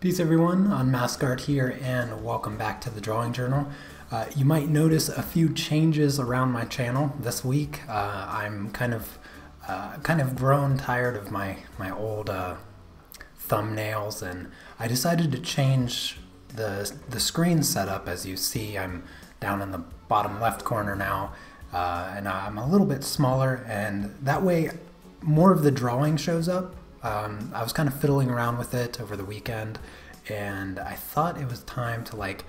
Peace everyone, Unmasked here and welcome back to the Drawing Journal. Uh, you might notice a few changes around my channel this week. Uh, I'm kind of uh, kind of grown tired of my, my old uh, thumbnails and I decided to change the, the screen setup. As you see, I'm down in the bottom left corner now uh, and I'm a little bit smaller and that way more of the drawing shows up um, I was kind of fiddling around with it over the weekend, and I thought it was time to like,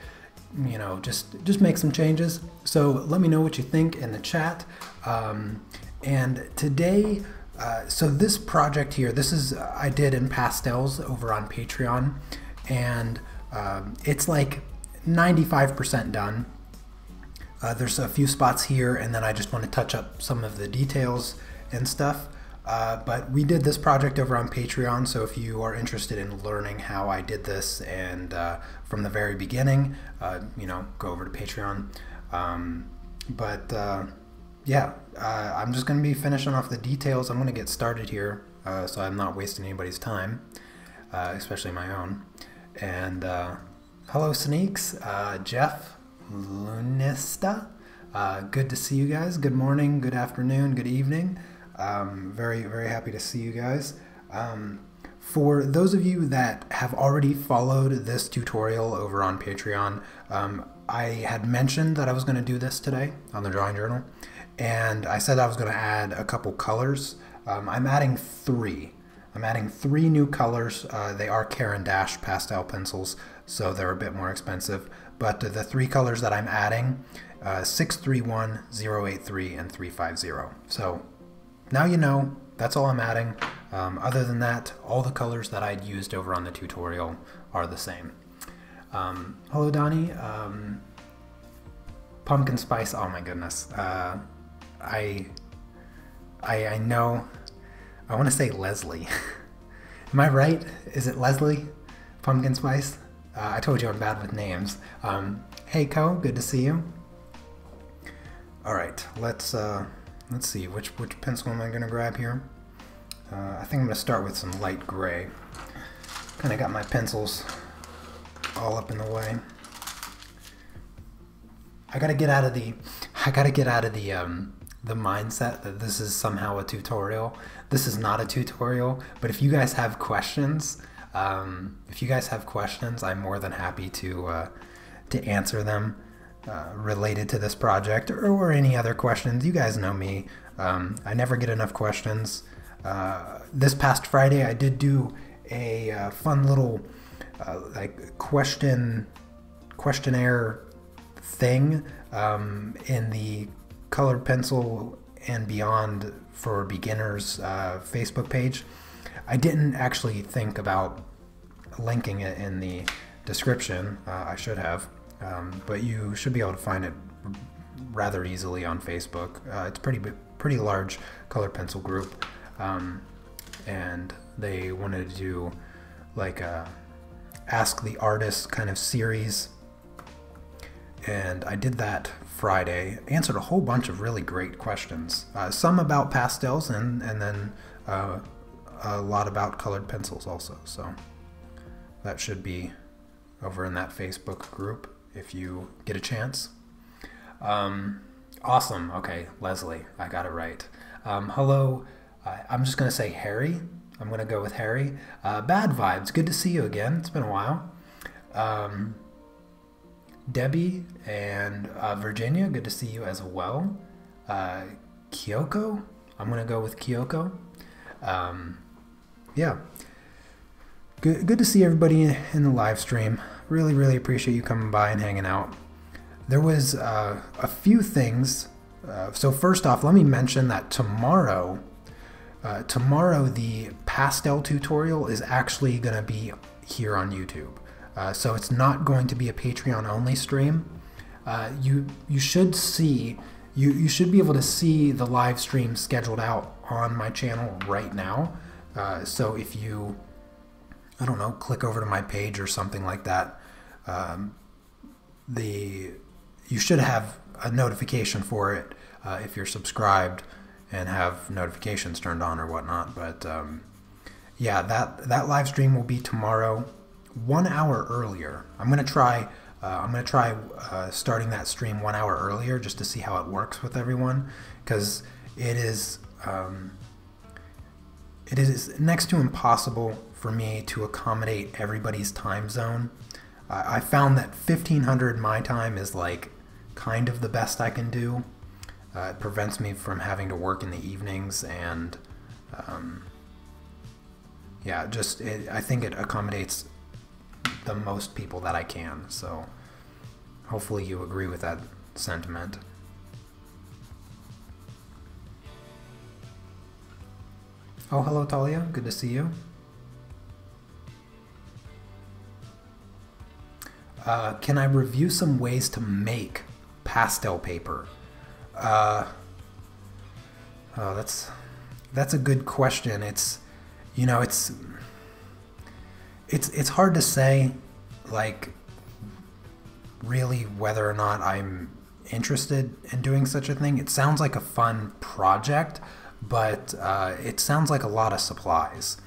you know, just just make some changes. So let me know what you think in the chat. Um, and today, uh, so this project here, this is I did in pastels over on Patreon, and um, it's like 95% done. Uh, there's a few spots here, and then I just want to touch up some of the details and stuff. Uh, but we did this project over on Patreon, so if you are interested in learning how I did this and uh, from the very beginning, uh, you know, go over to Patreon. Um, but uh, yeah, uh, I'm just going to be finishing off the details. I'm going to get started here, so I'm not wasting anybody's time, especially my own. And hello, Sneaks, Jeff Lunista. good to see you guys. Good morning, good afternoon, good evening. Um, very, very happy to see you guys. Um, for those of you that have already followed this tutorial over on Patreon, um, I had mentioned that I was going to do this today on the Drawing Journal, and I said I was going to add a couple colors. Um, I'm adding three. I'm adding three new colors. Uh, they are Caran d'Ache pastel pencils, so they're a bit more expensive. But the three colors that I'm adding, uh, 631, 083, and 350. So now you know, that's all I'm adding. Um, other than that, all the colors that I'd used over on the tutorial are the same. Um, hello Donnie, um, pumpkin spice, oh my goodness. Uh, I, I, I know, I want to say Leslie. Am I right? Is it Leslie? Pumpkin spice? Uh, I told you I'm bad with names. Um, hey Co, good to see you. All right, let's, uh, let's see, which, which pencil am I going to grab here? Uh, I think I'm going to start with some light gray. Kind of got my pencils all up in the way. I gotta get out of the, I gotta get out of the, um, the mindset that this is somehow a tutorial. This is not a tutorial, but if you guys have questions, um, if you guys have questions, I'm more than happy to, uh, to answer them. Uh, related to this project or, or, any other questions. You guys know me. Um, I never get enough questions. Uh, this past Friday, I did do a uh, fun little uh, like question questionnaire thing um, in the colored pencil and beyond for beginners uh, Facebook page. I didn't actually think about linking it in the description. I should have um, but you should be able to find it rather easily on Facebook. Uh, it's pretty pretty large color pencil group, um, and they wanted to do like a ask the artist kind of series, and I did that Friday. Answered a whole bunch of really great questions, uh, some about pastels, and and then uh, a lot about colored pencils also. So that should be over in that Facebook group if you get a chance. Um, awesome. Okay, Leslie, I got it right. Um, hello. I'm just going to say Harry. I'm going to go with Harry. Uh, bad vibes. Good to see you again. It's been a while. Um, Debbie and uh, Virginia, good to see you as well. Uh, Kyoko, I'm going to go with Kyoko. Um, yeah. Good, good to see everybody in the live stream. Really, really appreciate you coming by and hanging out. There was uh, a few things. Uh, so first off, let me mention that tomorrow, uh, tomorrow the pastel tutorial is actually going to be here on YouTube. Uh, so it's not going to be a Patreon only stream. Uh, you you should see you you should be able to see the live stream scheduled out on my channel right now. Uh, so if you I don't know, click over to my page or something like that, um, the you should have a notification for it uh, if you're subscribed and have notifications turned on or whatnot. But um, yeah, that that live stream will be tomorrow one hour earlier. I'm gonna try. Uh, I'm gonna try uh, starting that stream one hour earlier just to see how it works with everyone, because it is um, it is next to impossible for me to accommodate everybody's time zone. I, I found that 1500 my time is like kind of the best I can do. Uh, it prevents me from having to work in the evenings and um, yeah, just it, I think it accommodates the most people that I can. So hopefully you agree with that sentiment. Oh, hello, Talia. Good to see you. Uh, can I review some ways to make pastel paper? Uh, oh, that's that's a good question. It's you know, it's it's it's hard to say like really whether or not I'm interested in doing such a thing. It sounds like a fun project, but uh, it sounds like a lot of supplies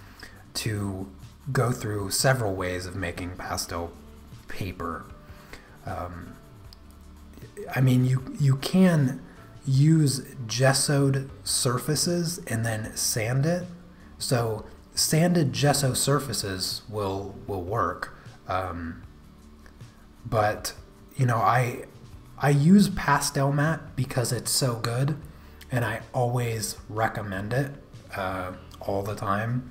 to go through several ways of making pastel paper. Um, I mean, you you can use gessoed surfaces and then sand it. So sanded gesso surfaces will will work, um, but you know I I use Pastelmat because it's so good, and I always recommend it uh, all the time.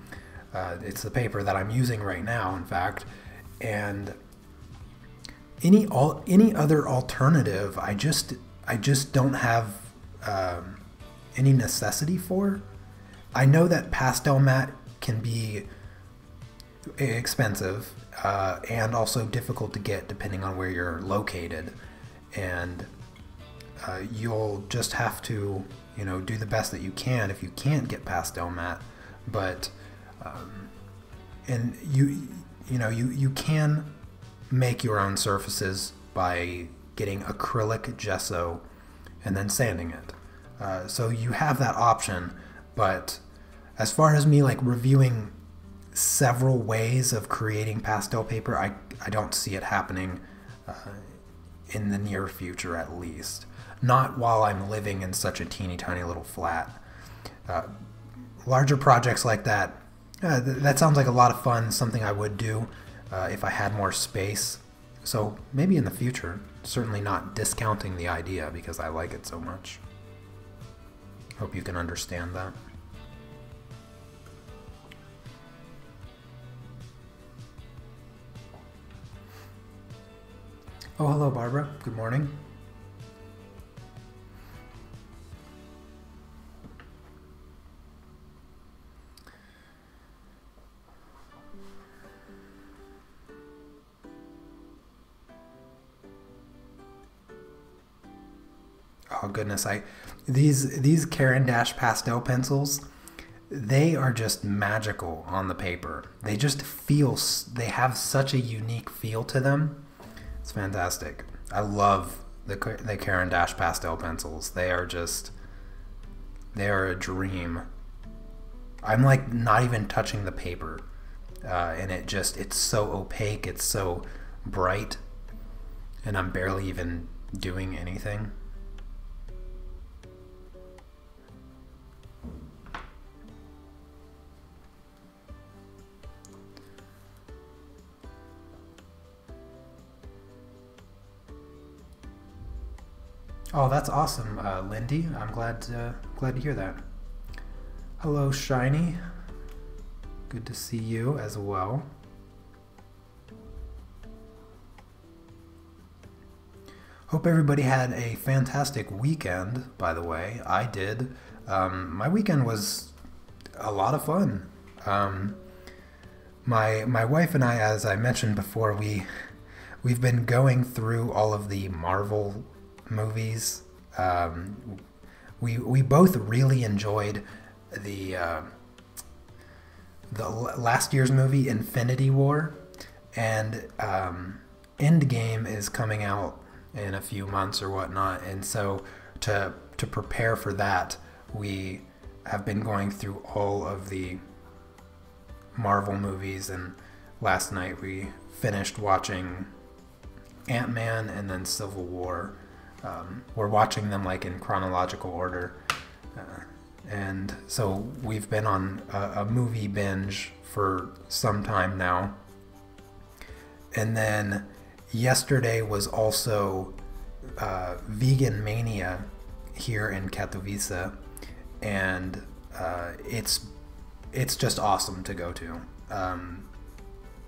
Uh, it's the paper that I'm using right now, in fact, and any all any other alternative, I just I just don't have um, any necessity for. I know that Pastelmat can be expensive uh, and also difficult to get depending on where you're located, and uh, you'll just have to you know do the best that you can if you can't get Pastelmat, but um, and you you know you you can make your own surfaces by getting acrylic gesso and then sanding it. Uh, so you have that option, but as far as me like reviewing several ways of creating pastel paper, I, I don't see it happening uh, in the near future at least. Not while I'm living in such a teeny tiny little flat. Uh, larger projects like that, uh, th- that sounds like a lot of fun, something I would do uh, if I had more space. So maybe in the future, certainly not discounting the idea because I like it so much. Hope you can understand that. Oh, hello, Barbara. Good morning. Oh goodness, I these these Caran d'Ache pastel pencils, they are just magical on the paper. They just feel they have such a unique feel to them. It's fantastic. I love the the Caran d'Ache pastel pencils. They are just they are a dream. I'm like not even touching the paper, uh, and it just it's so opaque. It's so bright, and I'm barely even doing anything. Oh, that's awesome, uh, Lindy. I'm glad to, glad to hear that. Hello, Shiny. Good to see you as well. Hope everybody had a fantastic weekend, by the way. I did. Um, my weekend was a lot of fun. Um, my my wife and I, as I mentioned before, we we've been going through all of the Marvel movies. Um, we we both really enjoyed the uh, the last year's movie Infinity War, and um, Endgame is coming out in a few months or whatnot, and so to to prepare for that, we have been going through all of the Marvel movies, and last night we finished watching Ant Man and then Civil War. Um, we're watching them like in chronological order. Uh, and so we've been on a, a, movie binge for some time now. And then yesterday was also uh, Vegan Mania here in Katowice, and uh, it's it's just awesome to go to. Um,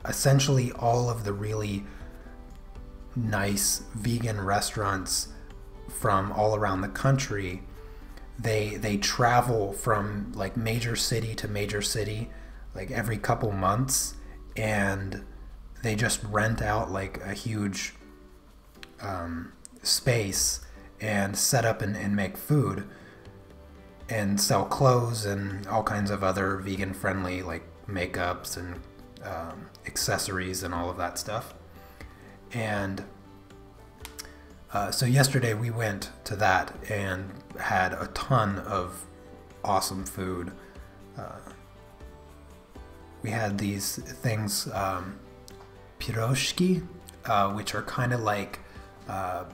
essentially, all of the really nice vegan restaurants from all around the country. They they travel from like major city to major city like every couple months and they just rent out like a huge um, space and set up and, and make food and sell clothes and all kinds of other vegan friendly like makeups and um, accessories and all of that stuff. And uh, so yesterday we went to that and had a ton of awesome food. Uh, we had these things, um, piroshki, uh, which are kind of like, uh,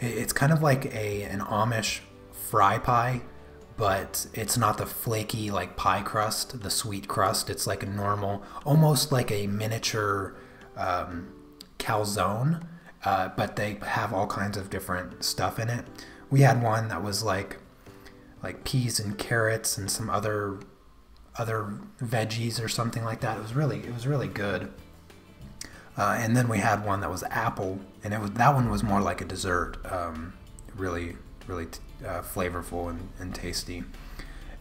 it's kind of like a an Amish fry pie, but it's not the flaky like pie crust, the sweet crust. It's like a normal, almost like a miniature um, calzone uh, but they have all kinds of different stuff in it. We had one that was like like peas and carrots and some other other veggies or something like that. It was really it was really good. Uh, and then we had one that was apple, and it was that one was more like a dessert. Um, really really uh, flavorful and, and, tasty.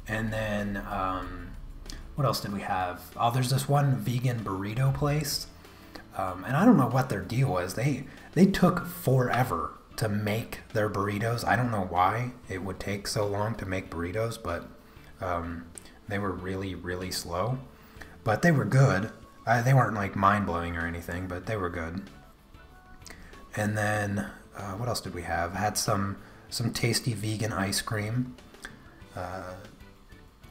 And then um, what else did we have? Oh, there's this one vegan burrito place, um, and I don't know what their deal was. They they took forever to make their burritos. I don't know why it would take so long to make burritos, but um, they were really, really slow. But they were good. They weren't like mind blowing or anything, but they were good. And then uh, what else did we have? Had some some tasty vegan ice cream, uh,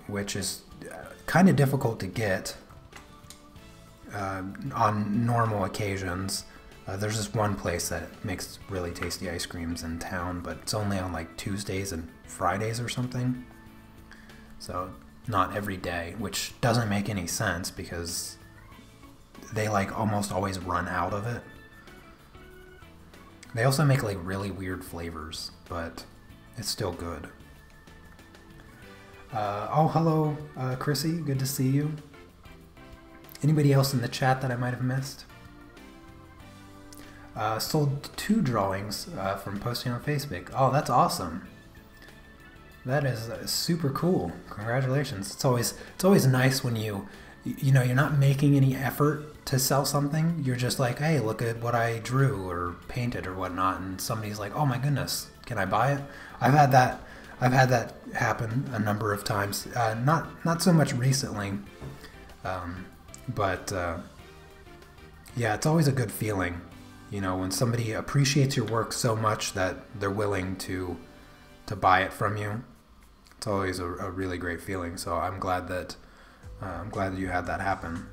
which is uh, kind of difficult to get uh, on normal occasions. Uh, there's this one place that makes really tasty ice creams in town, but it's only on like Tuesdays and Fridays or something. So not every day, which doesn't make any sense because they like almost always run out of it. They also make like really weird flavors, but it's still good. Uh, oh, hello, uh, Chrissy. Good to see you. Anybody else in the chat that I might have missed? Uh, sold two drawings uh, from posting on Facebook. Oh, that's awesome. That is uh, super cool. Congratulations. It's always it's always nice when you you know you're not making any effort to sell something. You're just like, hey, look at what I drew or painted or whatnot, and somebody's like, oh my goodness, can I buy it? I've had that. I've had that happen a number of times. Uh, not not so much recently, um, but uh, yeah, it's always a good feeling you know, when somebody appreciates your work so much that they're willing to to buy it from you, it's always a, a really great feeling. So I'm glad that uh, I'm glad that you had that happen.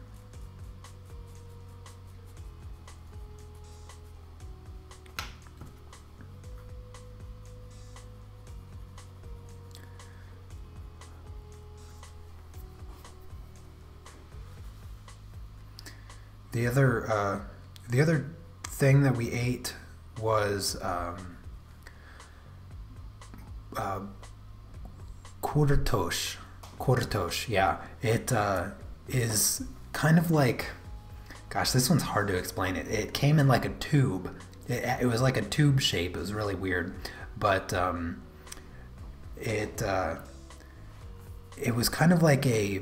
The other, uh, the other thing that we ate was um, uh, kurtosh. Kurtosh, yeah. It uh, is kind of like, gosh, this one's hard to explain. It it came in like a tube. It, it was like a tube shape. It was really weird, but um, it uh, it was kind of like a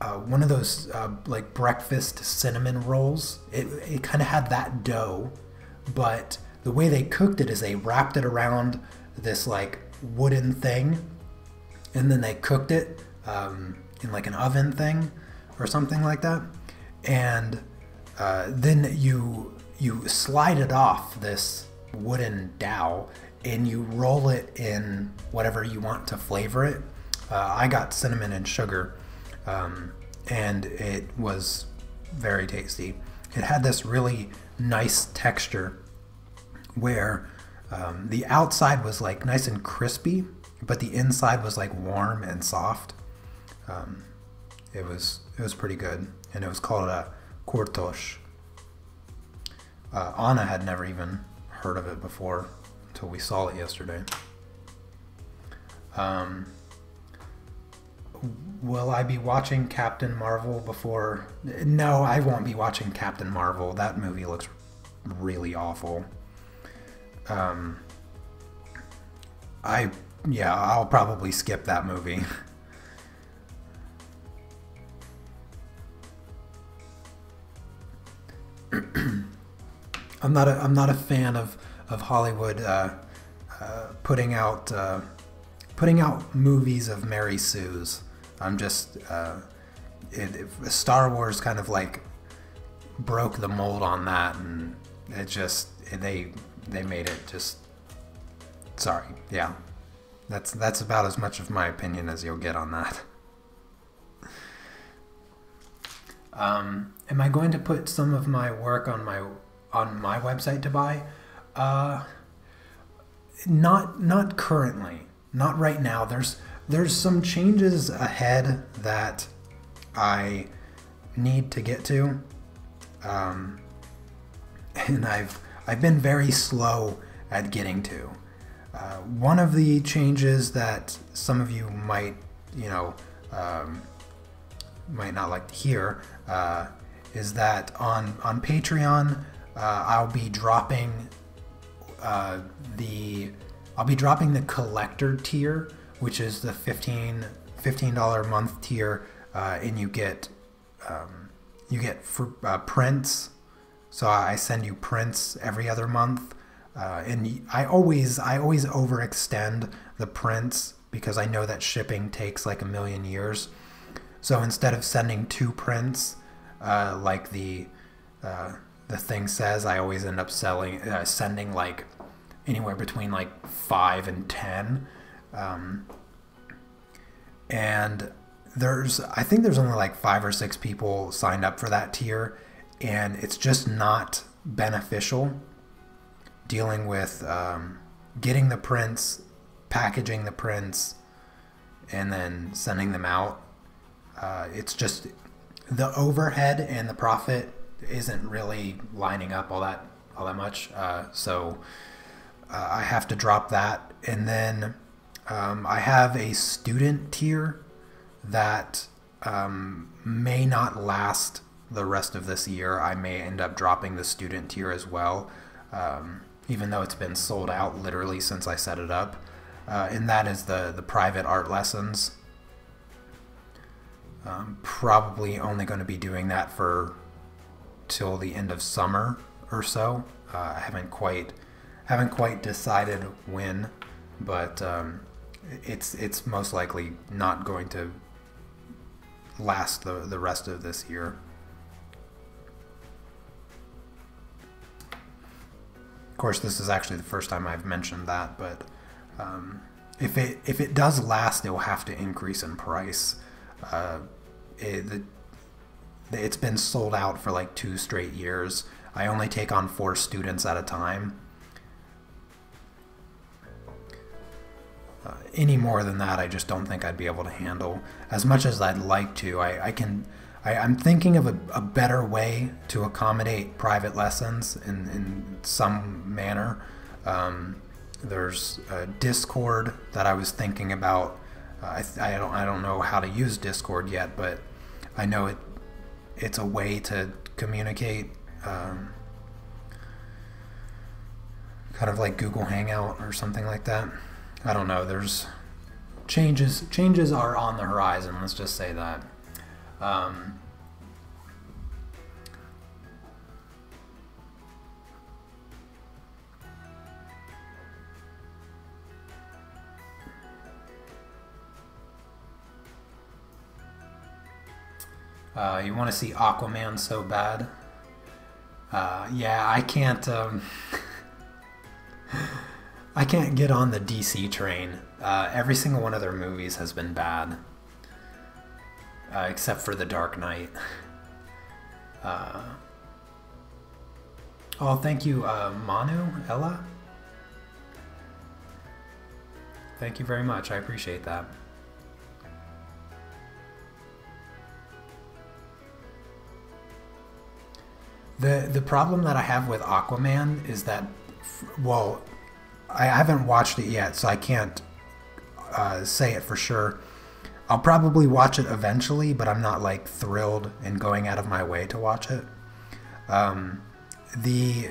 uh, one of those uh, like breakfast cinnamon rolls. It, it kind of had that dough, but the way they cooked it is they wrapped it around this like wooden thing, and then they cooked it um, in like an oven thing or something like that, and uh, then you you slide it off this wooden dowel and you roll it in whatever you want to flavor it. Uh, I got cinnamon and sugar um, and it was very tasty. It had this really nice texture where um, the outside was like nice and crispy, but the inside was like warm and soft. Um, it was it was pretty good, and it was called a kurtosh. Uh, Anna had never even heard of it before until we saw it yesterday. Um, will I be watching Captain Marvel before? No, I won't be watching Captain Marvel. That movie looks really awful. Um, I yeah, I'll probably skip that movie. I'm not a I'm not a fan of of Hollywood uh, uh, putting out uh, putting out movies of Mary Sue's. I'm just uh, it, it, Star Wars kind of like broke the mold on that, and it just they they made it just sorry yeah that's that's about as much of my opinion as you'll get on that. Um, am I going to put some of my work on my on my website to buy? Uh, not not currently, not right now. There's there's some changes ahead that I need to get to, um, and I've I've been very slow at getting to. Uh, one of the changes that some of you might you know um, might not like to hear uh, is that on on Patreon uh, I'll be dropping uh, the I'll be dropping the collector tier, which is the 15 $15 month tier, uh, and you get um, you get for, uh, prints. So I send you prints every other month, uh, and I always I always overextend the prints because I know that shipping takes like a million years. So instead of sending two prints, uh, like the uh, the thing says, I always end up selling uh, sending like anywhere between like five and ten. Um, and there's I think there's only like five or six people signed up for that tier, and it's just not beneficial dealing with um, getting the prints, packaging the prints, and then sending them out. Uh, it's just the overhead and the profit isn't really lining up all that all that much. Uh, so uh, I have to drop that, and then um, I have a student tier that um, may not last the rest of this year. I may end up dropping the student tier as well, um, even though it's been sold out literally since I set it up. Uh, and that is the the private art lessons. I'm probably only going to be doing that for till the end of summer or so. Uh, I haven't quite haven't quite decided when, but um, it's it's most likely not going to last the the rest of this year. Of course, this is actually the first time I've mentioned that, but um, if it if it does last, it will have to increase in price. Uh, it, it's been sold out for like two straight years. I only take on four students at a time. Uh, any more than that, I just don't think I'd be able to handle. As much as I'd like to, I, I can. I, am thinking of a, a, better way to accommodate private lessons in, in some manner. Um, there's Discord that I was thinking about. Uh, I, I don't I don't know how to use Discord yet, but I know it it's a way to communicate um, kind of like Google Hangout or something like that. I don't know. There's changes. Changes are on the horizon. Let's just say that. Um, Uh, you want to see Aquaman so bad? Uh, yeah, I can't. Um, I can't get on the DC train. Uh, every single one of their movies has been bad, uh, except for The Dark Knight. Uh, oh, thank you, uh, Manu, Ella. Thank you very much. I appreciate that. The the problem that I have with Aquaman is that, well, I haven't watched it yet, so I can't uh, say it for sure. I'll probably watch it eventually, but I'm not like thrilled and going out of my way to watch it. Um, the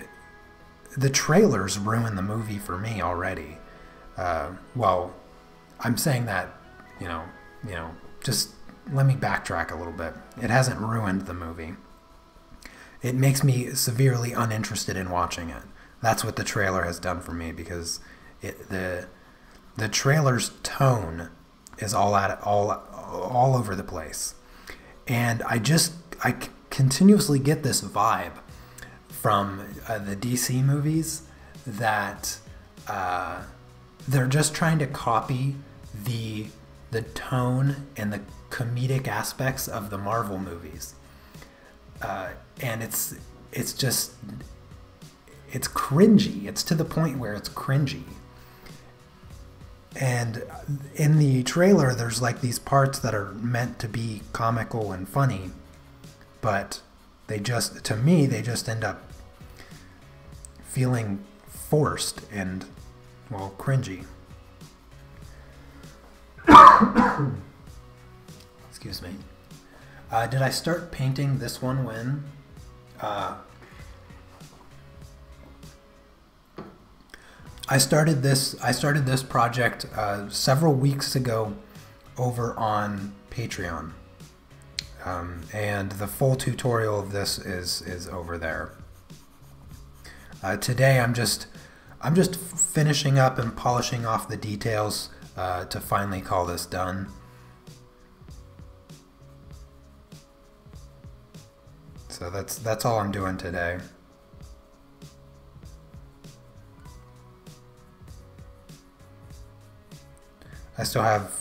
the trailers ruin the movie for me already. Uh, well, I'm saying that, you know, you know, just let me backtrack a little bit. It hasn't ruined the movie it makes me severely uninterested in watching it. That's what the trailer has done for me because it, the the trailer's tone is all at all all over the place, and I just I continuously get this vibe from uh, the DC movies that uh, they're just trying to copy the the tone and the comedic aspects of the Marvel movies. Uh, and it's it's just it's cringy. It's to the point where it's cringy. And in the trailer, there's like these parts that are meant to be comical and funny, but they just, to me, they just end up feeling forced and, well, cringy. Excuse me. Uh, did I start painting this one when uh, I started this. I started this project uh, several weeks ago over on Patreon, um, and the full tutorial of this is is over there. Uh, today, I'm just I'm just finishing up and polishing off the details uh, to finally call this done. So that's that's all I'm doing today. I still have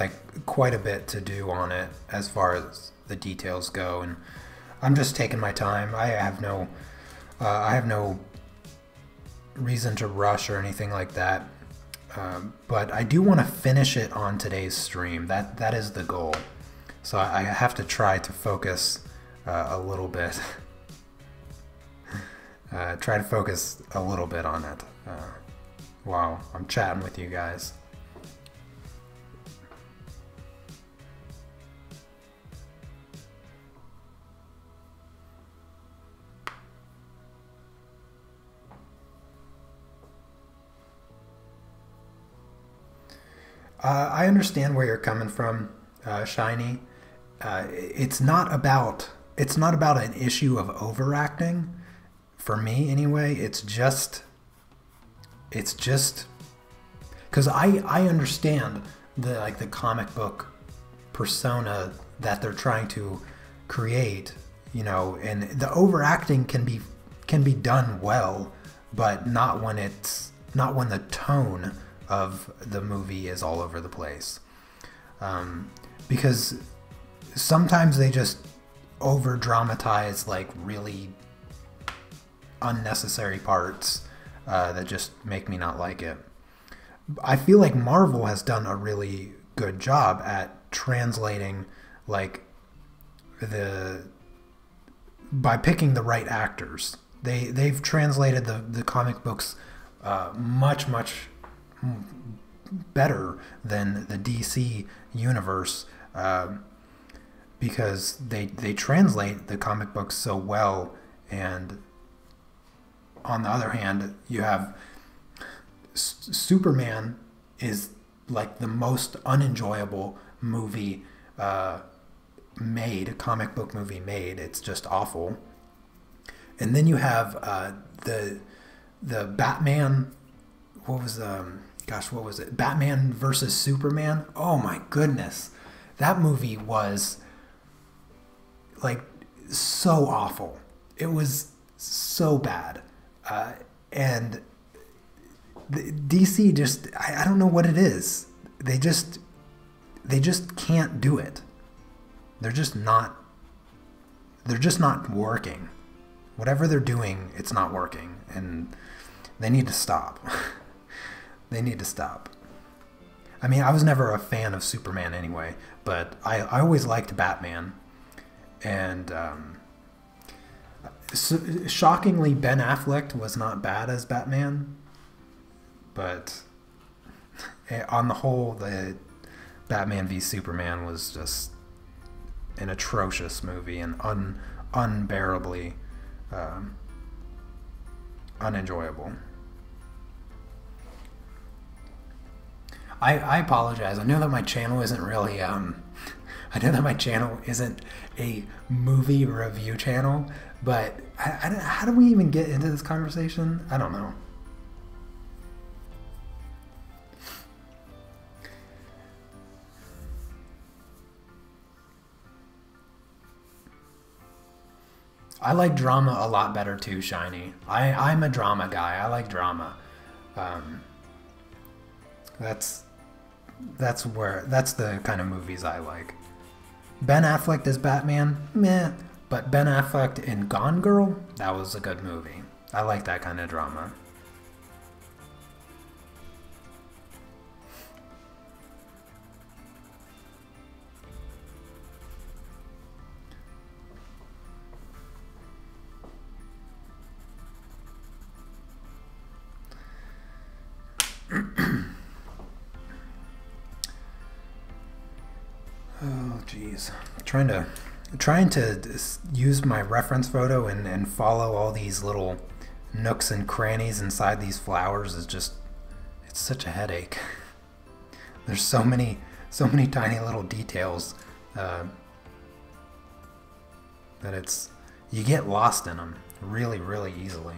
like quite a bit to do on it as far as the details go and I'm just taking my time. I have no uh, I have no reason to rush or anything like that. Um, but I do want to finish it on today's stream. That that is the goal. So I have to try to focus uh, a little bit. uh, try to focus a little bit on it uh, while I'm chatting with you guys. Uh, I understand where you're coming from, uh, Shiny. Uh, it's not about it's not about an issue of overacting for me anyway it's just it's just because i i understand the like the comic book persona that they're trying to create you know and the overacting can be can be done well but not when it's not when the tone of the movie is all over the place um, because sometimes they just over dramatize like really unnecessary parts uh, that just make me not like it. I feel like Marvel has done a really good job at translating like the by picking the right actors. They they've translated the the comic books uh, much much better than the DC universe. Uh, because they they translate the comic books so well and on the other hand you have S- superman is like the most unenjoyable movie uh, made comic book movie made it's just awful and then you have uh, the the batman what was um gosh what was it batman versus superman oh my goodness that movie was like so awful. It was so bad, uh, and the, DC just I, I don't know what it is. They just they just can't do it. They're just not they're just not working. Whatever they're doing, it's not working, and they need to stop. they need to stop. I mean, I was never a fan of Superman anyway, but I, I always liked Batman. And um, so, shockingly, Ben Affleck was not bad as Batman. But eh, on the whole, the Batman v Superman was just an atrocious movie and un, unbearably um, unenjoyable. I, I apologize. I know that my channel isn't really um, I know that my channel isn't a movie review channel, but I, I, how do we even get into this conversation? I don't know. I like drama a lot better too, Shiny. I, I'm a drama guy. I like drama. Um, that's that's where that's the kind of movies I like. Ben Affleck as Batman, meh. But Ben Affleck in Gone Girl, that was a good movie. I like that kind of drama. oh, jeez. Trying to trying to use my reference photo and, and follow all these little nooks and crannies inside these flowers is just it's such a headache. There's so many so many tiny little details uh, that it's you get lost in them really really easily.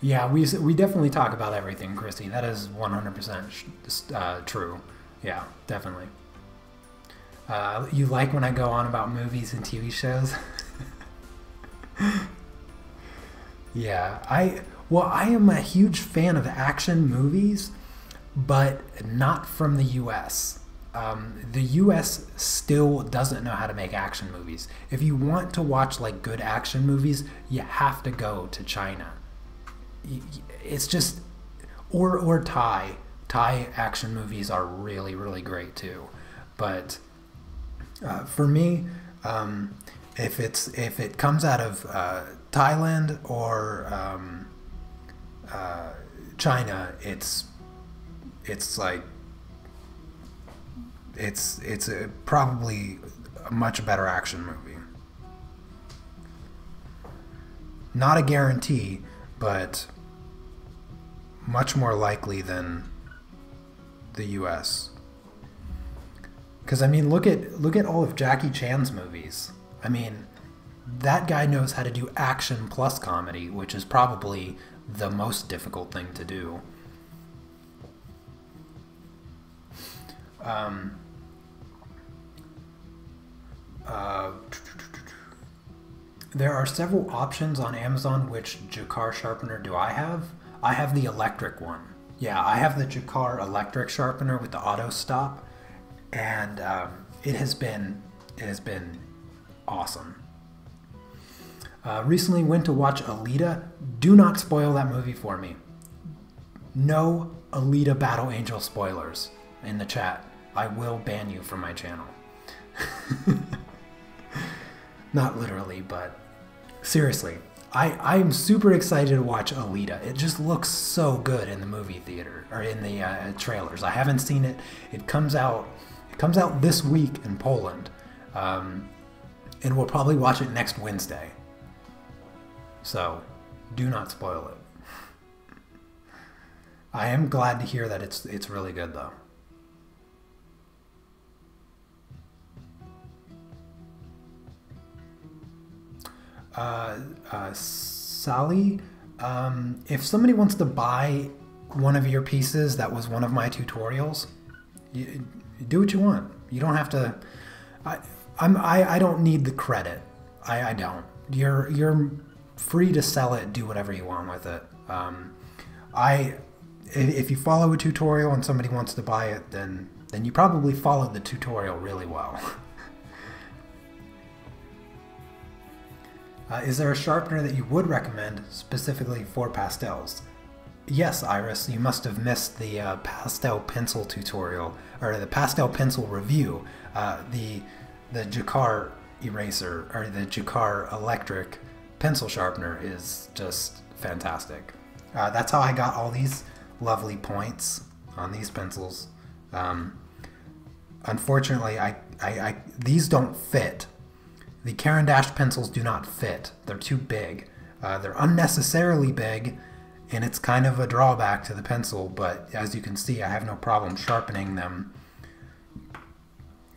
Yeah, we we definitely talk about everything, Christy. That is 100% uh, true. Yeah, definitely. Uh, you like when I go on about movies and TV shows? yeah, I well, I am a huge fan of action movies, but not from the U.S. Um, the U.S. still doesn't know how to make action movies. If you want to watch like good action movies, you have to go to China it's just or or Thai Thai action movies are really really great too, but uh, for me, um, if it's if it comes out of uh, Thailand or um, uh, China, it's it's like it's it's a, probably a much better action movie. Not a guarantee, but much more likely than the U.S. Because I mean, look at look at all of Jackie Chan's movies. I mean, that guy knows how to do action plus comedy, which is probably the most difficult thing to do. Um, uh, there are several options on Amazon. Which Jakar sharpener do I have? I have the electric one. Yeah, I have the Jakar electric sharpener with the auto stop, and um, it has been it has been awesome. Uh, recently went to watch Alita. Do not spoil that movie for me. No Alita Battle Angel spoilers in the chat. I will ban you from my channel. Not literally, but seriously, I I'm super excited to watch Alita. It just looks so good in the movie theater or in the uh, trailers. I haven't seen it. It comes out it comes out this week in Poland, um, and we'll probably watch it next Wednesday. So, do not spoil it. I am glad to hear that it's it's really good though. Uh, uh, Sally, um, if somebody wants to buy one of your pieces that was one of my tutorials, you, you do what you want. You don't have to. I, I'm. I, I don't need the credit. I, I don't. You're you're free to sell it. Do whatever you want with it. Um, I, if you follow a tutorial and somebody wants to buy it, then then you probably followed the tutorial really well. uh, is there a sharpener that you would recommend specifically for pastels? Yes, Iris, you must have missed the uh, pastel pencil tutorial or the pastel pencil review. Uh, the the Jakar eraser or the Jakar electric pencil sharpener is just fantastic. Uh, that's how I got all these lovely points on these pencils. Um, unfortunately, I, I, I, these don't fit. The Caran d'Ache pencils do not fit. They're too big. Uh, they're unnecessarily big, and it's kind of a drawback to the pencil, but as you can see, I have no problem sharpening them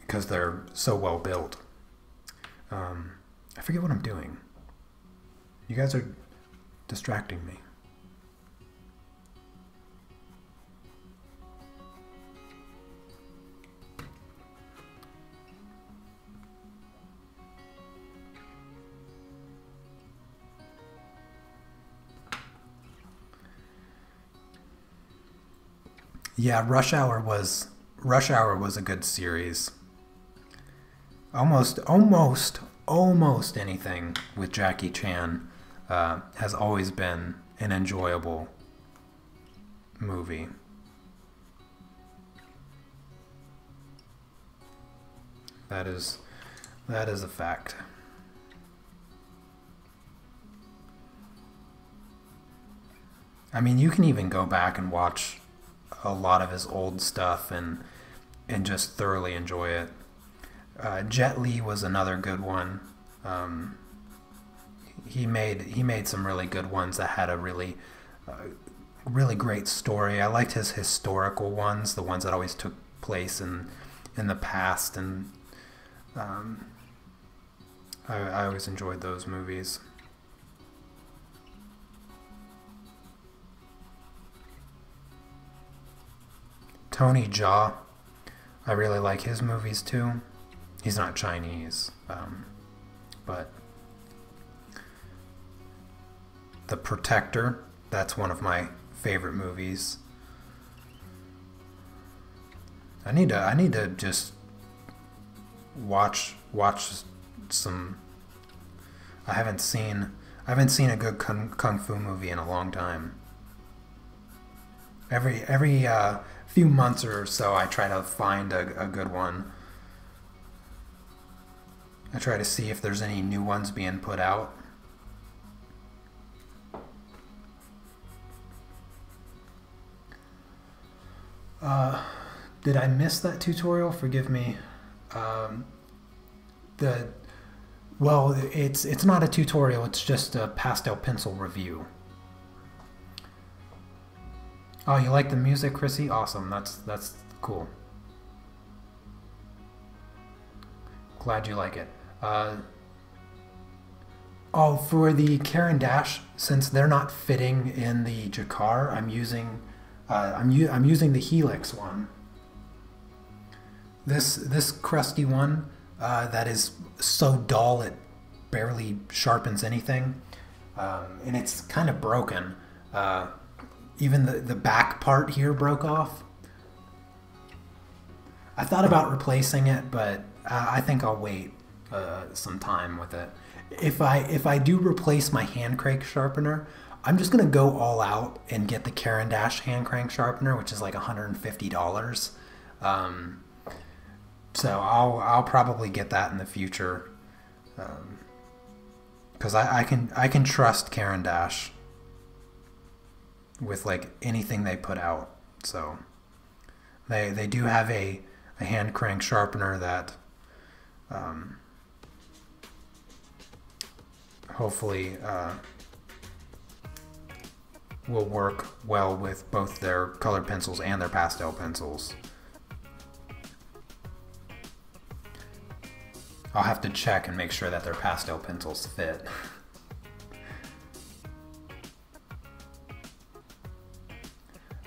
because they're so well built. Um, I forget what I'm doing. You guys are distracting me. Yeah, Rush Hour was Rush Hour was a good series. Almost, almost, almost anything with Jackie Chan uh, has always been an enjoyable movie. That is, that is a fact. I mean, you can even go back and watch a lot of his old stuff and and just thoroughly enjoy it. Uh, Jet Li was another good one. Um, he made he made some really good ones that had a really uh, really great story. I liked his historical ones, the ones that always took place in in the past, and um, I, I always enjoyed those movies. Tony Jaa. I really like his movies too. He's not Chinese, um, but The Protector. That's one of my favorite movies. I need to. I need to just watch watch some. I haven't seen. I haven't seen a good kung, kung fu movie in a long time. Every every uh, few months or so, I try to find a, a good one. I try to see if there's any new ones being put out. Uh, did I miss that tutorial? Forgive me. Um, the well, it's it's not a tutorial. It's just a pastel pencil review. Oh, you like the music, Chrissy? Awesome. That's that's cool. Glad you like it. Uh, oh, for the Caran d'Ache, since they're not fitting in the Jakar, I'm using uh, I'm I'm using the Helix one. This this crusty one uh, that is so dull it barely sharpens anything, um, and it's kind of broken. Uh, even the, the back part here broke off. I thought about replacing it, but I think I'll wait uh, some time with it. If I if I do replace my hand crank sharpener, I'm just gonna go all out and get the Caran d'Ache hand crank sharpener, which is like $150. Um, so I'll I'll probably get that in the future, because um, I, I can I can trust Caran d'Ache with like anything they put out. So they they do have a, a hand crank sharpener that um, hopefully uh, will work well with both their colored pencils and their pastel pencils. I'll have to check and make sure that their pastel pencils fit.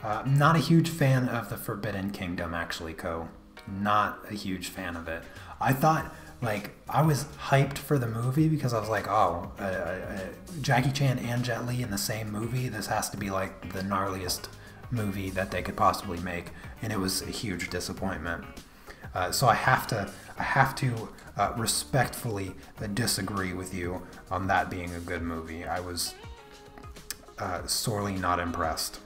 Uh, not a huge fan of the Forbidden Kingdom, actually, Co. Not a huge fan of it. I thought like I was hyped for the movie because I was like, oh, uh, uh, Jackie Chan and Jet Li in the same movie. This has to be like the gnarliest movie that they could possibly make, and it was a huge disappointment. Uh, so I have to, I have to uh, respectfully disagree with you on that being a good movie. I was uh, sorely not impressed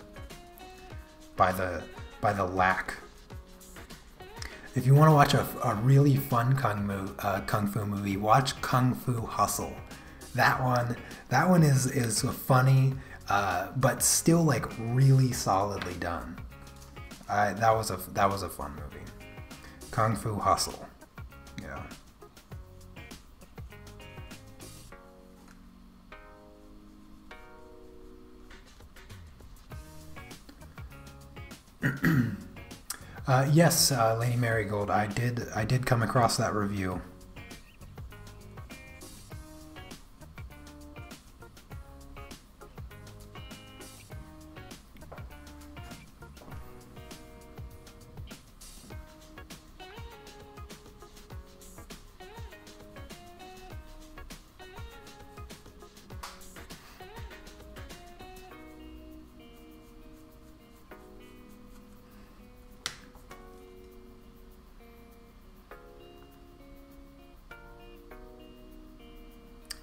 by the by the lack if you want to watch a, a really fun kung, mo- uh, kung fu movie, watch Kung Fu Hustle. That one, that one is is funny, uh, but still like really solidly done. I, that was a that was a fun movie. Kung Fu Hustle. Yeah. Uh, yes, uh, Lady Marigold, I did. I did come across that review.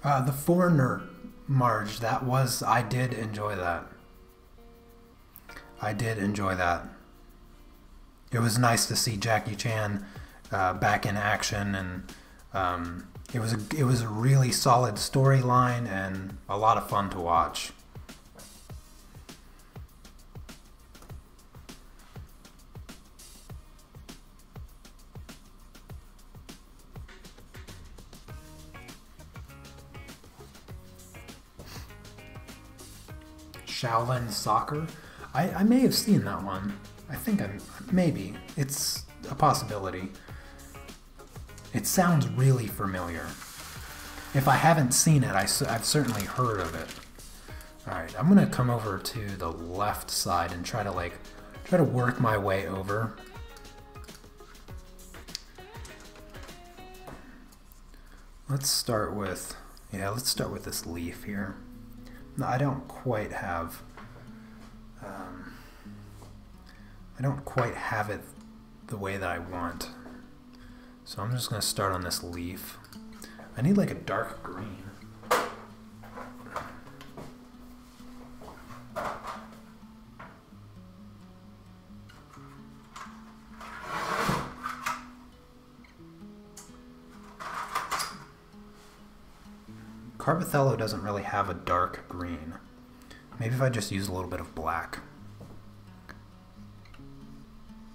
Uh, the Foreigner Marge, that was, I did enjoy that. I did enjoy that. It was nice to see Jackie Chan uh, back in action, and um, it was a, it was a really solid storyline and a lot of fun to watch. Shaolin Soccer. I, I may have seen that one. I think I'm maybe it's a possibility. It sounds really familiar. If I haven't seen it, I, have certainly heard of it. All right, I'm gonna come over to the left side and try to like try to work my way over. Let's start with yeah, let's start with this leaf here. I don't quite have. Um, I don't quite have it the way that I want. So I'm just going to start on this leaf. I need like a dark green. Carbothello doesn't really have a dark green. Maybe if I just use a little bit of black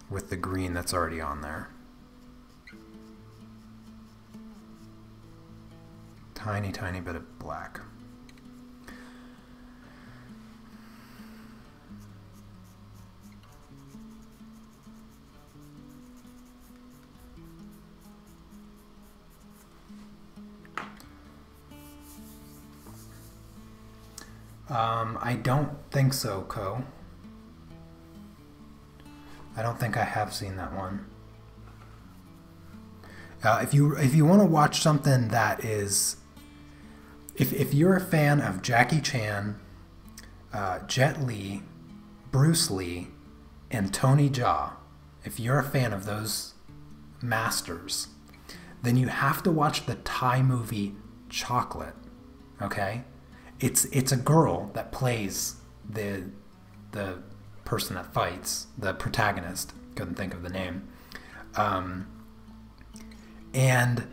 with the green that's already on there. Tiny, tiny bit of black. Um, I don't think so, Co. I don't think I have seen that one. Uh, if you if you want to watch something that is, if if you're a fan of Jackie Chan, uh, Jet Li, Bruce Lee, and Tony Jaa, if you're a fan of those masters, then you have to watch the Thai movie Chocolate. Okay, it's it's a girl that plays the the person that fights the protagonist. Couldn't think of the name. Um, and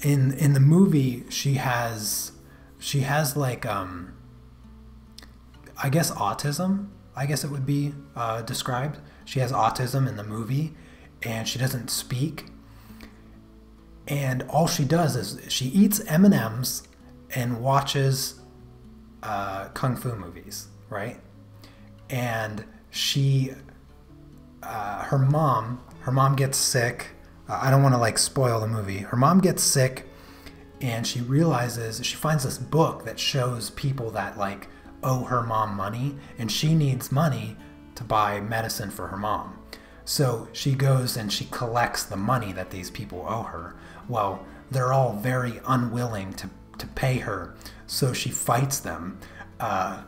in in the movie, she has she has like um, I guess autism. I guess it would be uh, described. She has autism in the movie, and she doesn't speak. And all she does is she eats M and M's and watches uh, kung fu movies, right? And she, uh, her mom, her mom gets sick. Uh, I don't want to like spoil the movie. Her mom gets sick, and she realizes she finds this book that shows people that like owe her mom money, and she needs money to buy medicine for her mom. So she goes and she collects the money that these people owe her. Well, they're all very unwilling to, to pay her. So she fights them. Uh,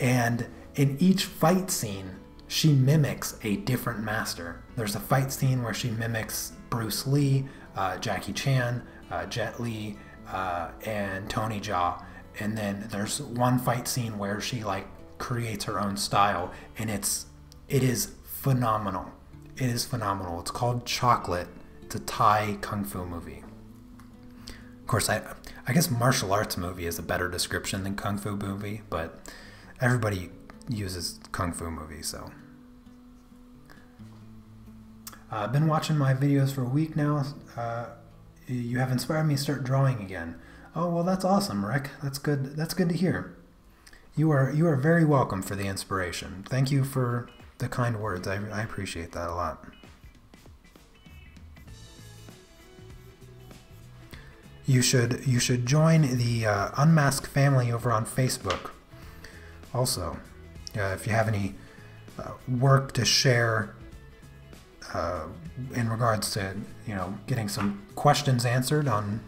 and in each fight scene, she mimics a different master. There's a fight scene where she mimics Bruce Lee, uh, Jackie Chan, uh, Jet Li, uh, and Tony Jaa. And then there's one fight scene where she like creates her own style, and it's it is phenomenal. It is phenomenal. It's called Chocolate. It's a Thai kung fu movie. Of course, I I guess martial arts movie is a better description than kung fu movie, but everybody uses kung fu movie, so. Uh, I've been watching my videos for a week now. Uh, you have inspired me to start drawing again. Oh well, that's awesome, Rick. That's good. That's good to hear. You are you are very welcome for the inspiration. Thank you for the kind words. I, I appreciate that a lot. You should you should join the uh, Unmasked family over on Facebook. Also, uh, if you have any uh, work to share uh, in regards to you know getting some questions answered on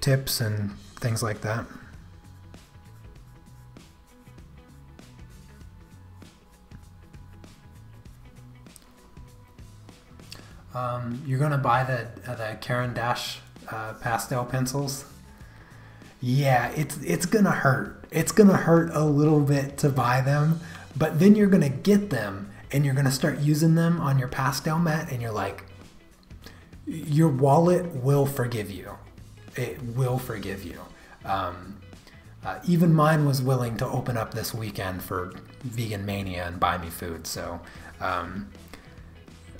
tips and things like that. Um, you're gonna buy the uh, the Caran d'Ache uh, pastel pencils. Yeah, it's it's gonna hurt. It's gonna hurt a little bit to buy them, but then you're gonna get them and you're gonna start using them on your pastel mat, and you're like, your wallet will forgive you. It will forgive you. Um, uh, even mine was willing to open up this weekend for Vegan Mania and buy me food. So. Um,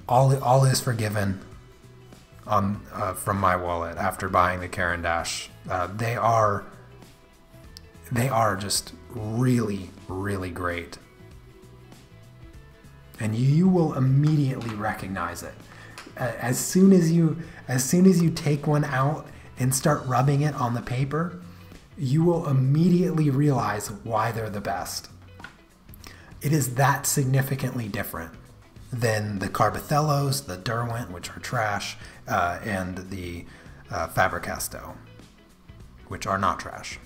all all is forgiven on uh, from my wallet after buying the Caran d'Ache. Uh, they are they are just really really great, and you will immediately recognize it as soon as you as soon as you take one out and start rubbing it on the paper. You will immediately realize why they're the best. It is that significantly different than the Carbothellos, the Derwent, which are trash, uh, and the uh, which are not trash.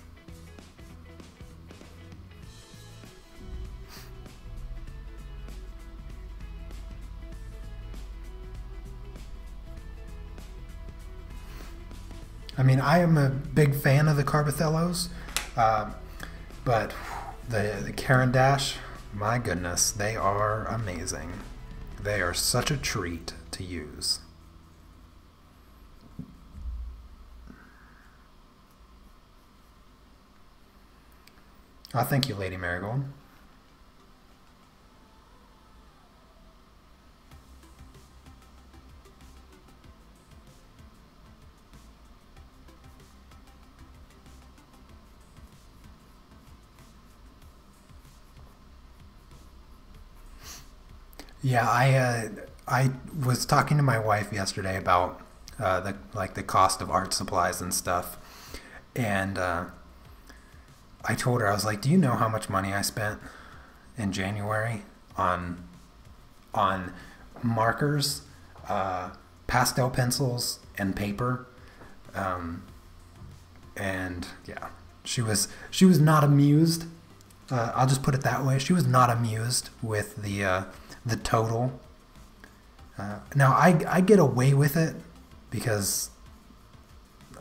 I mean, I am a big fan of the Carbothellos, uh, but the, the Caran d'Ache, my goodness, they are amazing. They are such a treat to use. Oh, thank you, Lady Marigold. Yeah, I uh, I was talking to my wife yesterday about uh, the like the cost of art supplies and stuff, and uh, I told her I was like, "Do you know how much money I spent in January on on markers, uh, pastel pencils, and paper?" Um, and yeah, she was she was not amused. Uh, I'll just put it that way. She was not amused with the uh, the total. Uh, now I, I get away with it because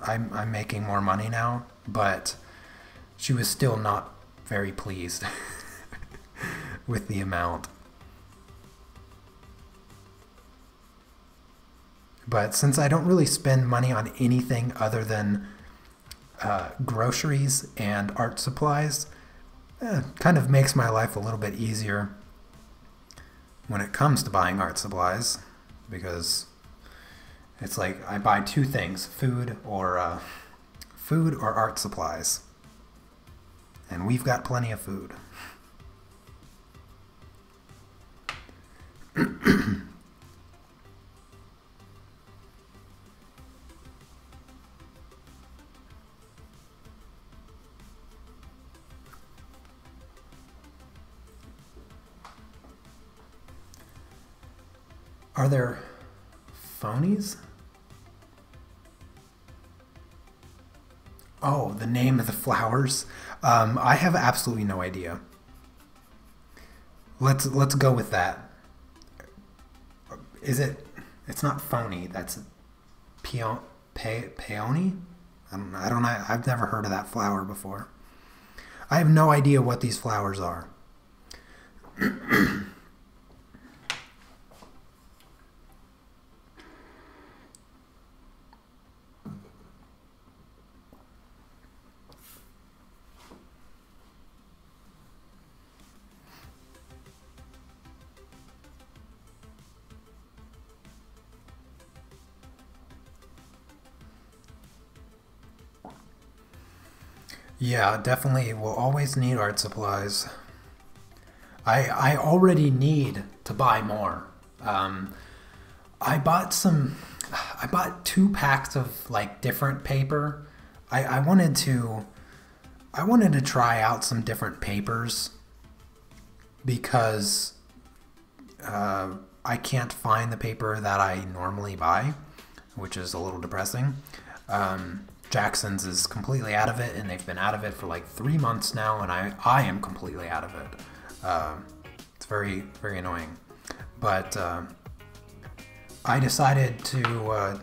I'm, I'm making more money now, but she was still not very pleased with the amount. But since I don't really spend money on anything other than uh, groceries and art supplies, eh, kind of makes my life a little bit easier when it comes to buying art supplies because it's like I buy two things: food or uh, food or art supplies, and we've got plenty of food. Are there phonies? Oh, the name of the flowers. Um, I have absolutely no idea. Let's let's go with that. Is it? It's not phony. That's peon, pe, peony. I don't, I don't. I've never heard of that flower before. I have no idea what these flowers are. Yeah, definitely. We'll always need art supplies. I I already need to buy more. Um, I bought some. I bought two packs of like different paper. I, I wanted to. I wanted to try out some different papers because uh, I can't find the paper that I normally buy, which is a little depressing. Um, Jackson's is completely out of it, and they've been out of it for like three months now, and I I am completely out of it. Uh, it's very very annoying, but uh, I decided to uh,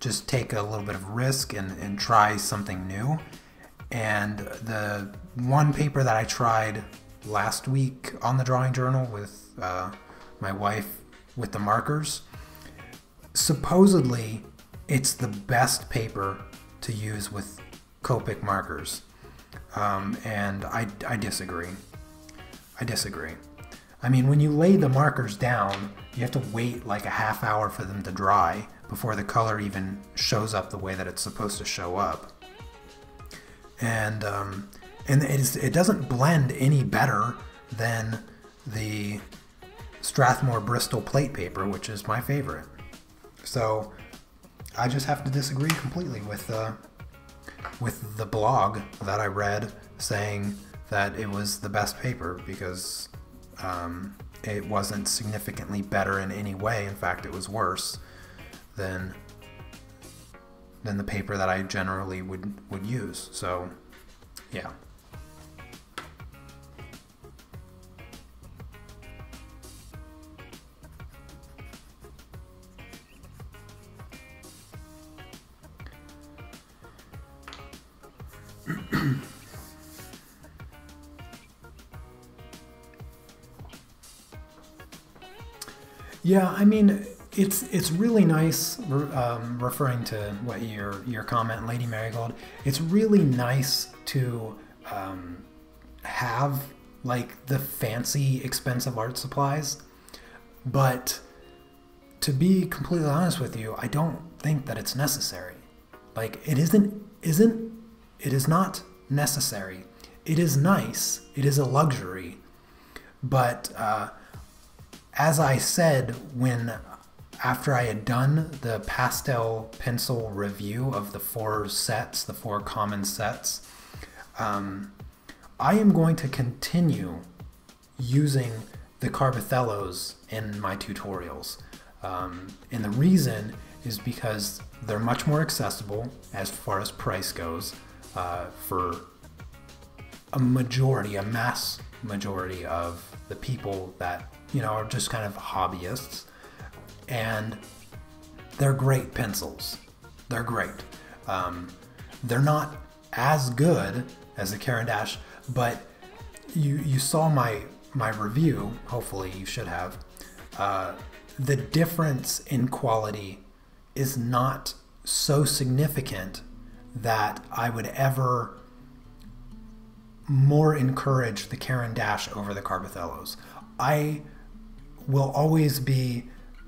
just take a little bit of risk and, and try something new. And the one paper that I tried last week on the drawing journal with uh, my wife with the markers, supposedly it's the best paper to use with Copic markers. Um, and I, I disagree. I disagree. I mean, when you lay the markers down, you have to wait like a half hour for them to dry before the color even shows up the way that it's supposed to show up. And um, and it, is, it doesn't blend any better than the Strathmore Bristol plate paper, which is my favorite. So I just have to disagree completely with uh, with the blog that I read saying that it was the best paper because um, it wasn't significantly better in any way. In fact, it was worse than than the paper that I generally would would use. So, yeah. Yeah, I mean, it's it's really nice. Um, referring to what your your comment, Lady Marigold, it's really nice to um, have like the fancy, expensive art supplies, but to be completely honest with you, I don't think that it's necessary. Like it isn't isn't it is not necessary. It is nice. It is a luxury, but. Uh, as I said when after I had done the pastel pencil review of the four sets, the four common sets, um, I am going to continue using the Carbothellos in my tutorials. Um, and the reason is because they're much more accessible as far as price goes uh, for a majority, a mass majority of the people that you know, are just kind of hobbyists. And they're great pencils. They're great. Um, they're not as good as the Caran d'Ache, but you you saw my my review. Hopefully, you should have. Uh, the difference in quality is not so significant that I would ever more encourage the Caran d'Ache over the Carbothellos. I will always be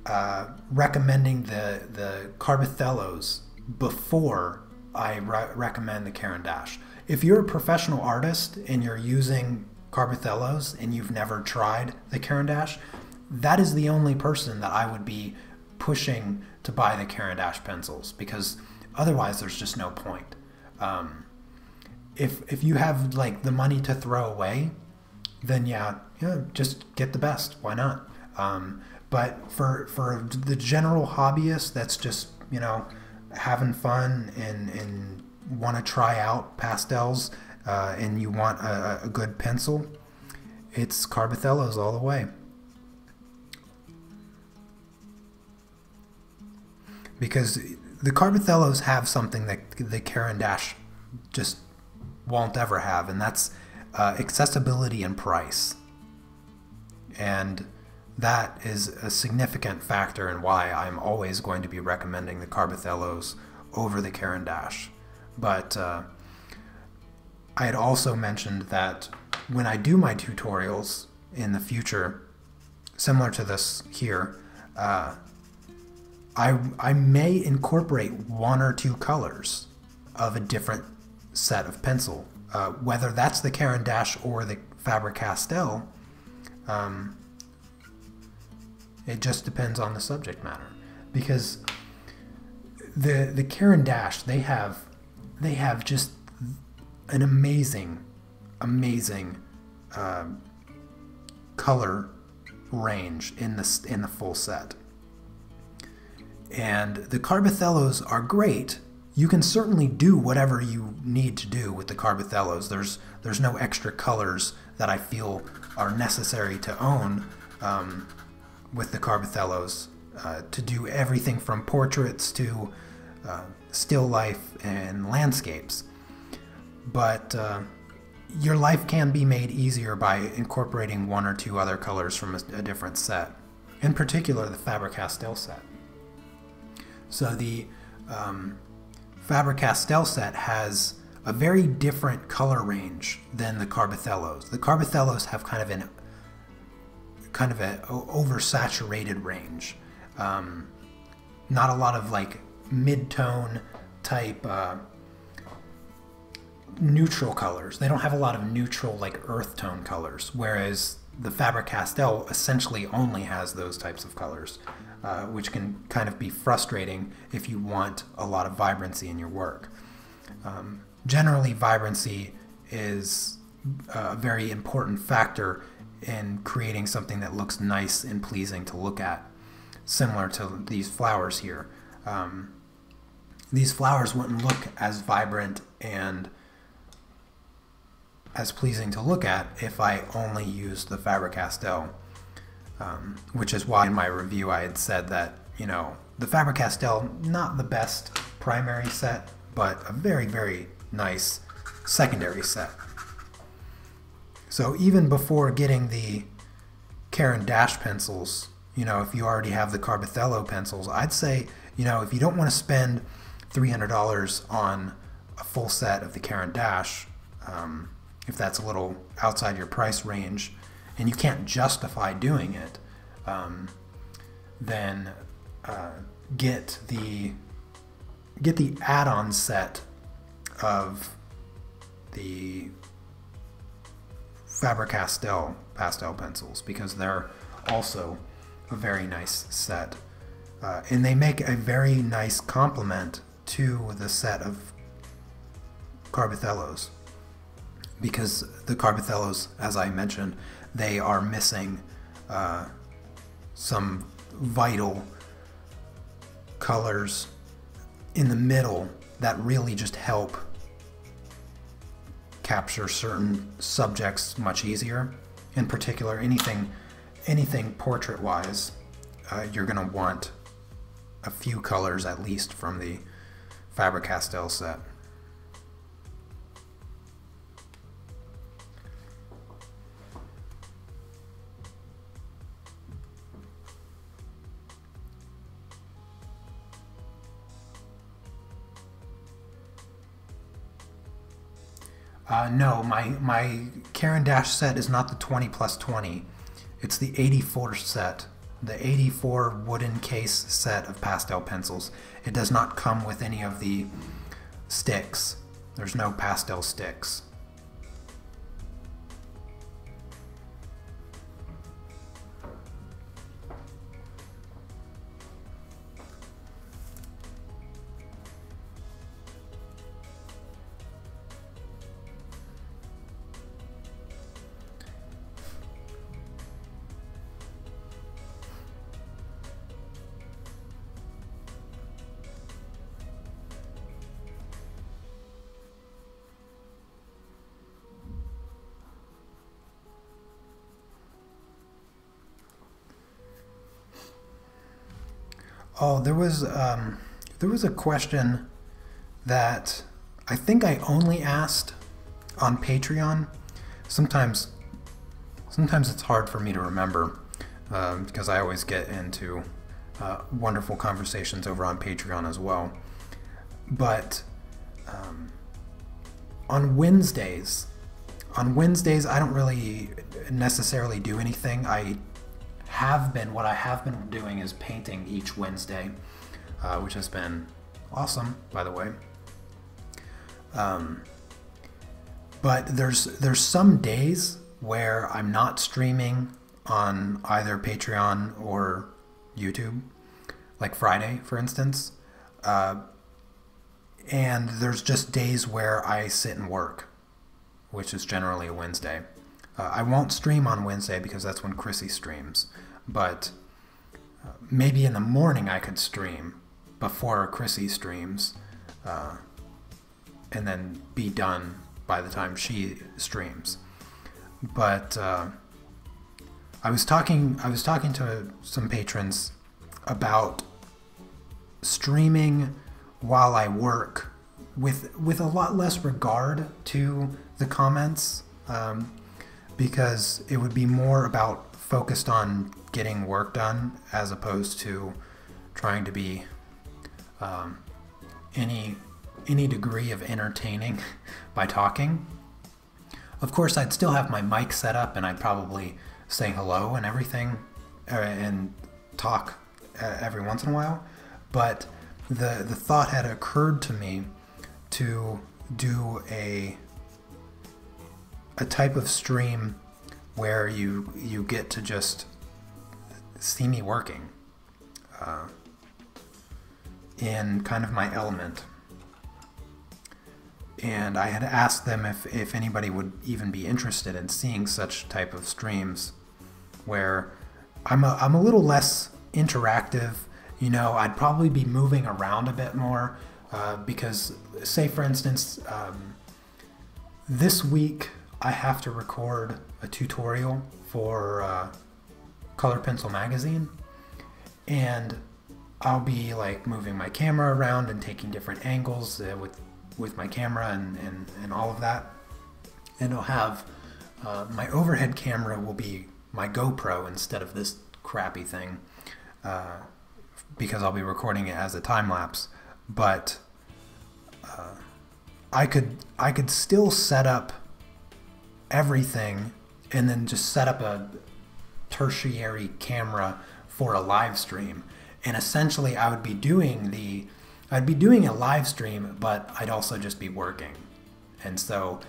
uh, recommending the the Carbothellos before I re- recommend the Caran d'Ache. If you're a professional artist and you're using Carbothellos and you've never tried the Caran d'Ache, that is the only person that I would be pushing to buy the Caran d'Ache pencils because otherwise there's just no point. Um, if if you have like the money to throw away, then yeah, yeah, just get the best. Why not? Um, but for for the general hobbyist, that's just you know having fun and and want to try out pastels uh, and you want a, a good pencil, it's Carbothellos all the way. Because the Carbothellos have something that the Caran d'Ache just won't ever have, and that's uh, accessibility and price. And that is a significant factor in why I'm always going to be recommending the Carbothellos over the Caran d'Ache. But uh, I had also mentioned that when I do my tutorials in the future, similar to this here, uh, I, I may incorporate one or two colors of a different set of pencil. Uh, whether that's the Caran d'Ache or the Faber-Castell, um, it just depends on the subject matter. Because the the Caran d'Ache they have they have just an amazing, amazing uh, color range in the in the full set. And the Carbothellos are great. You can certainly do whatever you need to do with the Carbothellos. There's there's no extra colors that I feel are necessary to own um, with the Carbothellos uh, to do everything from portraits to uh, still life and landscapes but uh, your life can be made easier by incorporating one or two other colors from a, a different set, in particular the Faber-Castell set. So the um, Faber-Castell set has a very different color range than the Carbothellos. The Carbothellos have kind of an kind of an oversaturated range. Um, not a lot of like mid-tone type uh, neutral colors. They don't have a lot of neutral, like earth tone colors, whereas the Faber-Castell essentially only has those types of colors, uh, which can kind of be frustrating if you want a lot of vibrancy in your work. Um, generally, vibrancy is a very important factor in creating something that looks nice and pleasing to look at, similar to these flowers here. Um, these flowers wouldn't look as vibrant and as pleasing to look at if I only used the Faber-Castell, um, which is why in my review I had said that, you know, the Faber-Castell, not the best primary set, but a very, very nice secondary set. So even before getting the Caran d'Ache pencils, you know, if you already have the Carbothello pencils, I'd say, you know, if you don't want to spend $300 on a full set of the Caran d'Ache, um, if that's a little outside your price range and you can't justify doing it, um, then uh, get the get the add-on set of the Faber-Castell pastel pencils because they're also a very nice set. Uh, and they make a very nice complement to the set of Carbothellos because the Carbothellos, as I mentioned, they are missing uh, some vital colors in the middle that really just help capture certain subjects much easier. In particular, anything anything portrait wise, uh, you're going to want a few colors at least from the Faber-Castell set. Uh, no, my my Caran d'Ache set is not the 20 plus 20. It's the 84 set, the 84 wooden case set of pastel pencils. It does not come with any of the sticks. There's no pastel sticks. Oh, there was um, there was a question that I think I only asked on Patreon. Sometimes, sometimes it's hard for me to remember um, because I always get into uh, wonderful conversations over on Patreon as well. But um, on Wednesdays, on Wednesdays, I don't really necessarily do anything. I have been, what I have been doing is painting each Wednesday, uh, which has been awesome, by the way. Um, but there's there's some days where I'm not streaming on either Patreon or YouTube, like Friday, for instance. Uh, and there's just days where I sit and work, which is generally a Wednesday. Uh, I won't stream on Wednesday because that's when Chrissy streams, but uh, maybe in the morning I could stream before Chrissy streams, uh, and then be done by the time she streams. But uh, I was talking I was talking to some patrons about streaming while I work with with a lot less regard to the comments um, because it would be more about focused on getting work done as opposed to trying to be um, any any degree of entertaining by talking. Of course, I'd still have my mic set up and I'd probably say hello and everything uh, and talk uh, every once in a while, but the the thought had occurred to me to do a a type of stream where you you get to just see me working uh, in kind of my element. And I had asked them if, if anybody would even be interested in seeing such type of streams where I'm a, I'm a little less interactive you know, I'd probably be moving around a bit more uh, because, say, for instance, um, this week I have to record a tutorial for uh, Color Pencil Magazine, and I'll be like moving my camera around and taking different angles uh, with with my camera and, and, and all of that. And I'll have uh, my overhead camera will be my GoPro instead of this crappy thing. Uh, because I'll be recording it as a time lapse. But uh, I could I could still set up everything and then just set up a tertiary camera for a live stream. And essentially, I would be doing the I'd be doing a live stream, but I'd also just be working. And so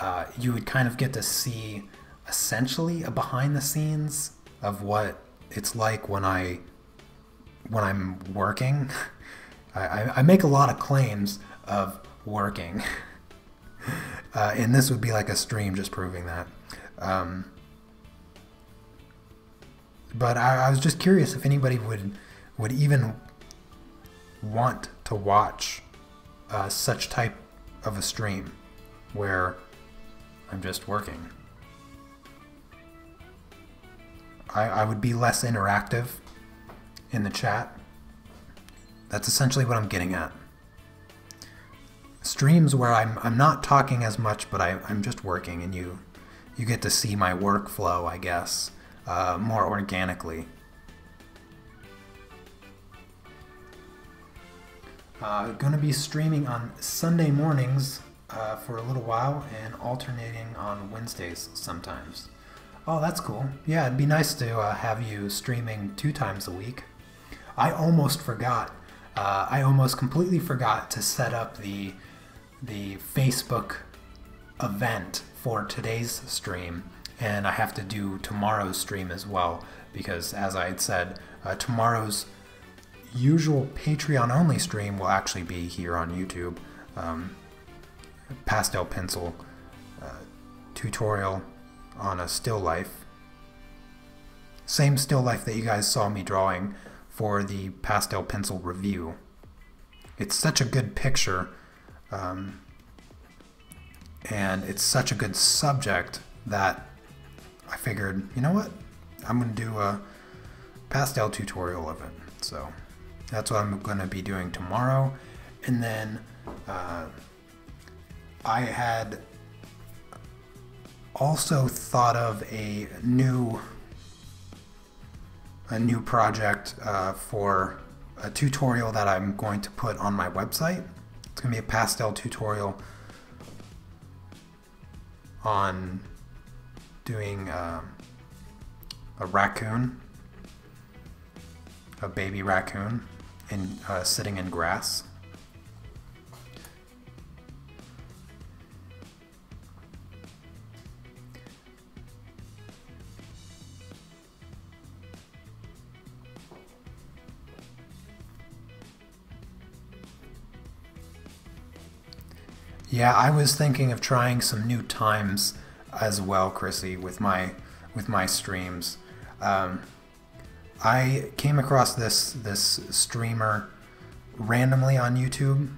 uh, you would kind of get to see essentially a behind the scenes of what it's like when I when I'm working. I, I make a lot of claims of working. Uh, and this would be like a stream just proving that. Um, but I, I, was just curious if anybody would would even want to watch uh, such type of a stream where I'm just working. I, I would be less interactive in the chat. That's essentially what I'm getting at. Streams where I'm, I'm not talking as much, but I, I'm just working, and you, you get to see my workflow, I guess, uh, more organically. Uh, going to be streaming on Sunday mornings uh, for a little while and alternating on Wednesdays sometimes. Oh, that's cool. Yeah, it'd be nice to uh, have you streaming two times a week. I almost forgot. Uh, I almost completely forgot to set up the the Facebook event for today's stream, and I have to do tomorrow's stream as well because, as I had said, uh, tomorrow's usual Patreon only stream will actually be here on YouTube. Um, pastel pencil uh, tutorial on a still life. Same still life that you guys saw me drawing for the pastel pencil review. It's such a good picture, um, and it's such a good subject that I figured, you know what, I'm going to do a pastel tutorial of it. So That's what I'm going to be doing tomorrow. And then uh, I had also thought of a new a new project uh, for a tutorial that I'm going to put on my website. It's going to be a pastel tutorial on doing uh, a raccoon, a baby raccoon, in uh, sitting in grass. Yeah, I was thinking of trying some new times as well, Chrissy, with my with my streams. Um, I came across this this streamer randomly on YouTube.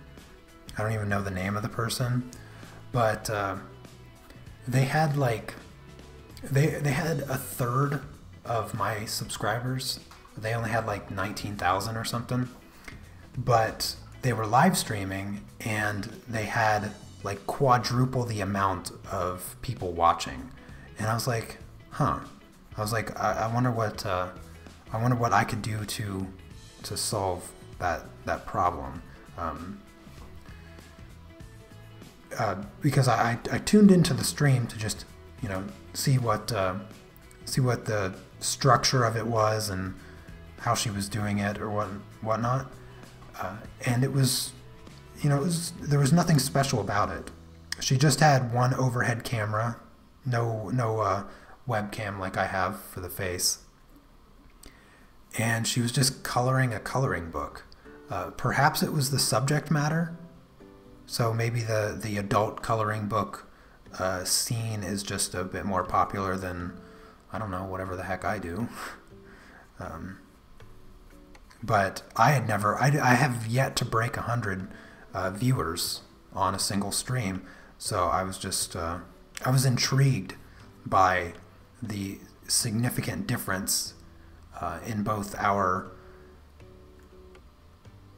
I don't even know the name of the person, but uh, they had like they they had a third of my subscribers. They only had like nineteen thousand or something, but they were live streaming and they had like quadruple the amount of people watching. And I was like, huh. I was like, I, I wonder what uh, I wonder what I could do to to solve that that problem. Um, uh, because I, I tuned into the stream to just you know see what uh, see what the structure of it was and how she was doing it or what whatnot, uh, and it was you know, was, there was nothing special about it. She just had one overhead camera, no no uh, webcam like I have for the face, and she was just coloring a coloring book. Uh, perhaps it was the subject matter, so maybe the the adult coloring book uh, scene is just a bit more popular than I don't know whatever the heck I do. um, but I had never I, I have yet to break a hundred uh, viewers on a single stream. So I was just uh, I was intrigued by the significant difference uh, in both our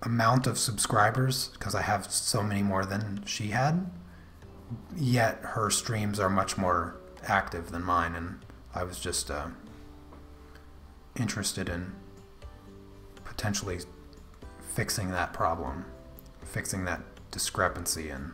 amount of subscribers because I have so many more than she had. Yet her streams are much more active than mine, and I was just uh, interested in potentially fixing that problem fixing that discrepancy and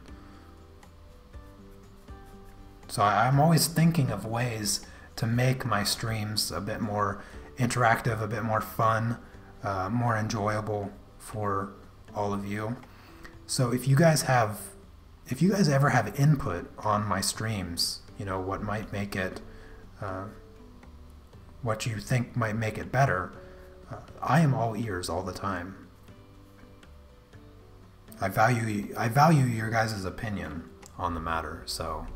so I'm always thinking of ways to make my streams a bit more interactive, a bit more fun, uh, more enjoyable for all of you. So if you guys have, if you guys ever have input on my streams, you know, what might make it, uh, what you think might make it better, uh, I am all ears all the time. I value I value your guys' opinion on the matter, so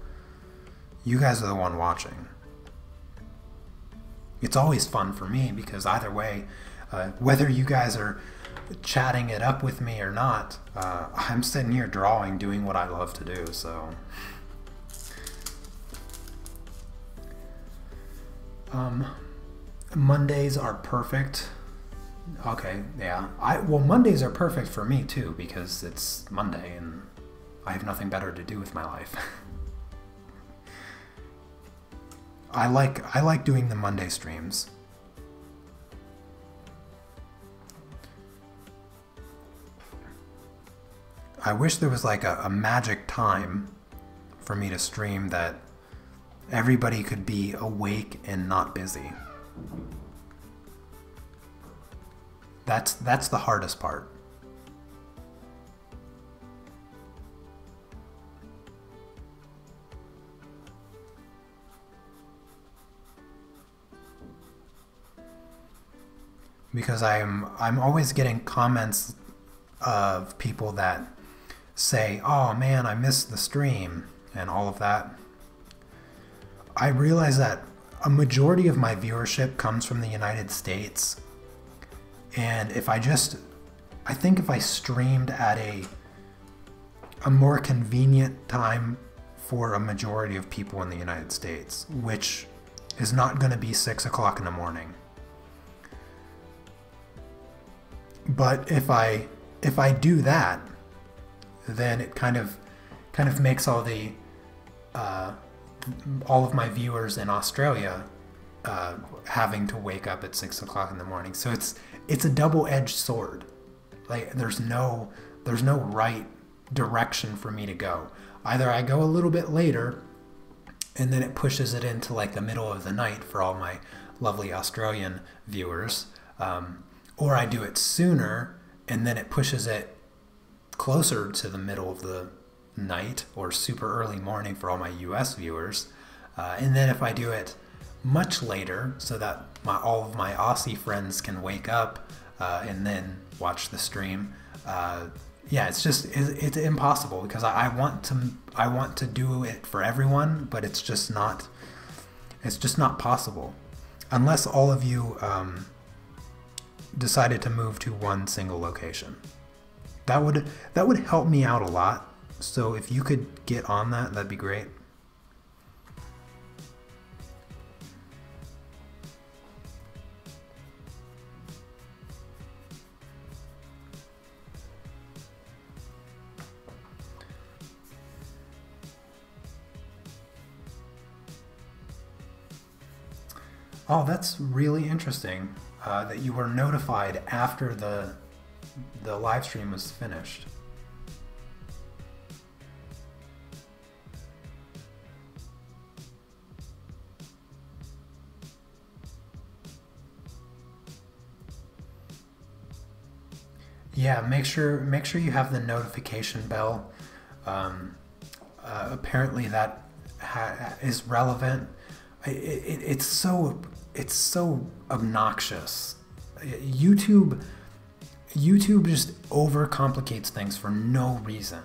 you guys are the one watching. It's always fun for me because either way, uh, whether you guys are chatting it up with me or not, uh, I'm sitting here drawing, doing what I love to do, so. Um, Mondays are perfect Okay, yeah. I well Mondays are perfect for me too because it's Monday and I have nothing better to do with my life. I like I like doing the Monday streams. I wish there was like a, a magic time for me to stream that everybody could be awake and not busy. That's that's the hardest part. Because I'm I'm always getting comments of people that say, "Oh man, I missed the stream" and all of that. I realize that a majority of my viewership comes from the United States and if I just, I think if I streamed at a, a more convenient time for a majority of people in the United States, which is not going to be six o'clock in the morning. but if I if I do that, then it kind of kind of makes all the uh, all of my viewers in Australia uh, having to wake up at six o'clock in the morning. So it's it's a double edged sword. Like there's no there's no right direction for me to go. Either I go a little bit later and then it pushes it into like the middle of the night for all my lovely Australian viewers, um, or I do it sooner and then it pushes it closer to the middle of the night or super early morning for all my US viewers. Uh, and then if I do it much later so that my, all of my Aussie friends can wake up uh, and then watch the stream, uh, yeah, it's just it's, impossible because I, I, want to I want to do it for everyone, but it's just not it's just not possible unless all of you um, decided to move to one single location. That would that would help me out a lot. So if you could get on that, that'd be great. Oh, that's really interesting uh, that you were notified after the the live stream was finished. Yeah, make sure make sure you have the notification bell. Um, uh, apparently, that ha- is relevant. It, it, it's so it's so obnoxious. YouTube YouTube just overcomplicates things for no reason.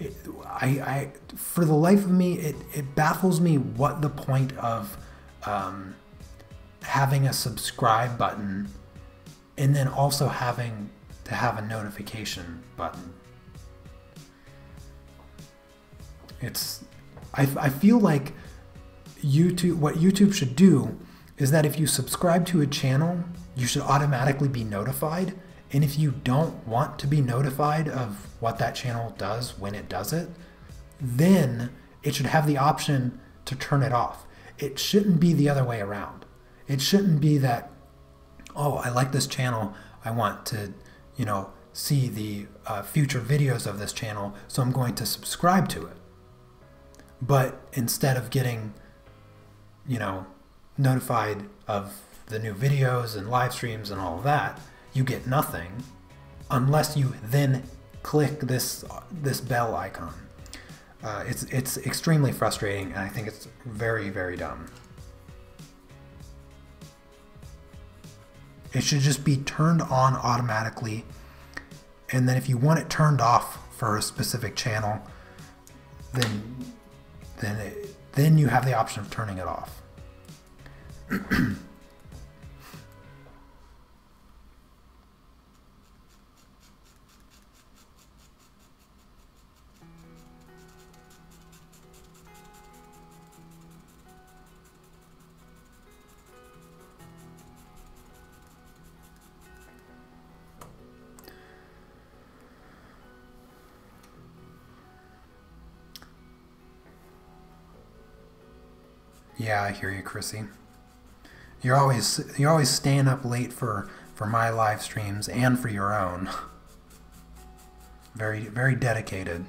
It, I, I, for the life of me, it, it baffles me what the point of um, having a subscribe button and then also having to have a notification button. It's, I, I feel like YouTube, what YouTube should do is that if you subscribe to a channel, you should automatically be notified. And if you don't want to be notified of what that channel does when it does it, then it should have the option to turn it off. It shouldn't be the other way around. It shouldn't be that, oh, I like this channel. I want to, you know, see the uh, future videos of this channel, so I'm going to subscribe to it. But instead of getting, you know, notified of the new videos and live streams and all of that, you get nothing unless you then click this this bell icon. Uh, it's it's extremely frustrating, and I think it's very very dumb. It should just be turned on automatically, and then if you want it turned off for a specific channel, then then it, then you have the option of turning it off. Yeah, I hear you, Chrissy. You're always you're always staying up late for for my live streams and for your own. Very very dedicated.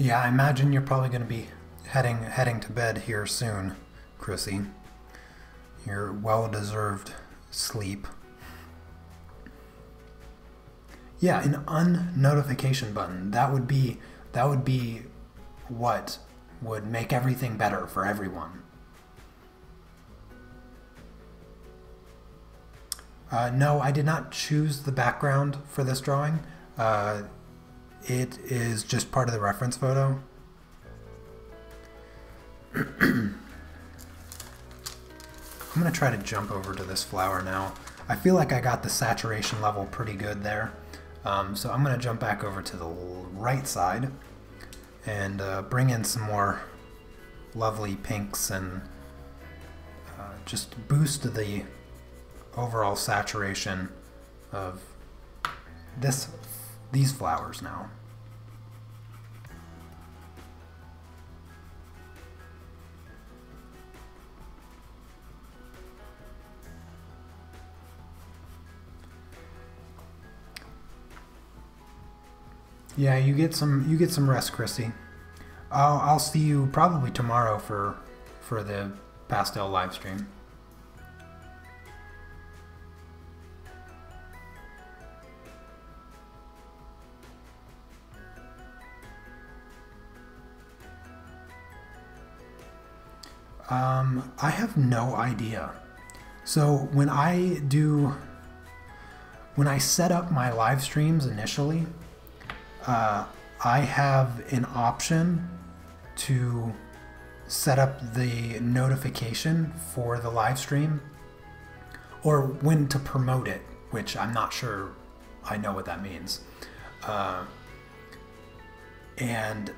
Yeah, I imagine you're probably going to be heading heading to bed here soon, Chrissy. Your well-deserved sleep. Yeah, an unnotification button. That would be that would be what would make everything better for everyone. Uh, no, I did not choose the background for this drawing. Uh, it is just part of the reference photo. I'm going to try to jump over to this flower now. I feel like I got the saturation level pretty good there. Um, so I'm going to jump back over to the right side and uh, bring in some more lovely pinks and uh, just boost the overall saturation of this these flowers now. Yeah, you get some you get some rest, Chrissy. I'll I'll see you probably tomorrow for for the pastel live stream. Um, I have no idea. So when I do, when I set up my live streams initially, uh, I have an option to set up the notification for the live stream or when to promote it, which I'm not sure I know what that means. Uh, and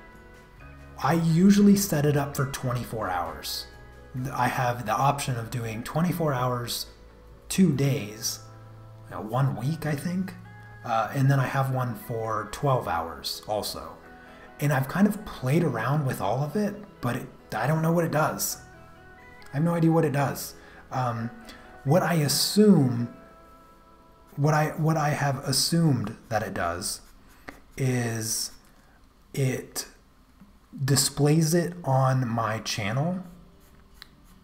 I usually set it up for 24 hours. I have the option of doing 24 hours, two days, you know, one week, I think. Uh, and then I have one for 12 hours also. And I've kind of played around with all of it, but it, I don't know what it does. I have no idea what it does. Um, what I assume, what I what I have assumed that it does, is it displays it on my channel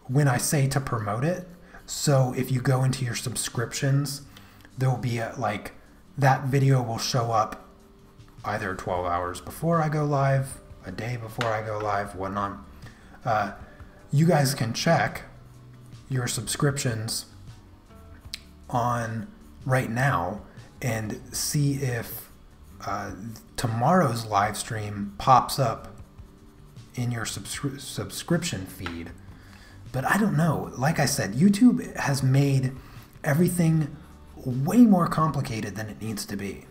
when I say to promote it. So if you go into your subscriptions, there will be a, like that video will show up either 12 hours before I go live, a day before I go live, whatnot. Uh, you guys can check your subscriptions on right now and see if uh, tomorrow's live stream pops up in your subscri- subscription feed. But I don't know. Like I said, YouTube has made everything way more complicated than it needs to be.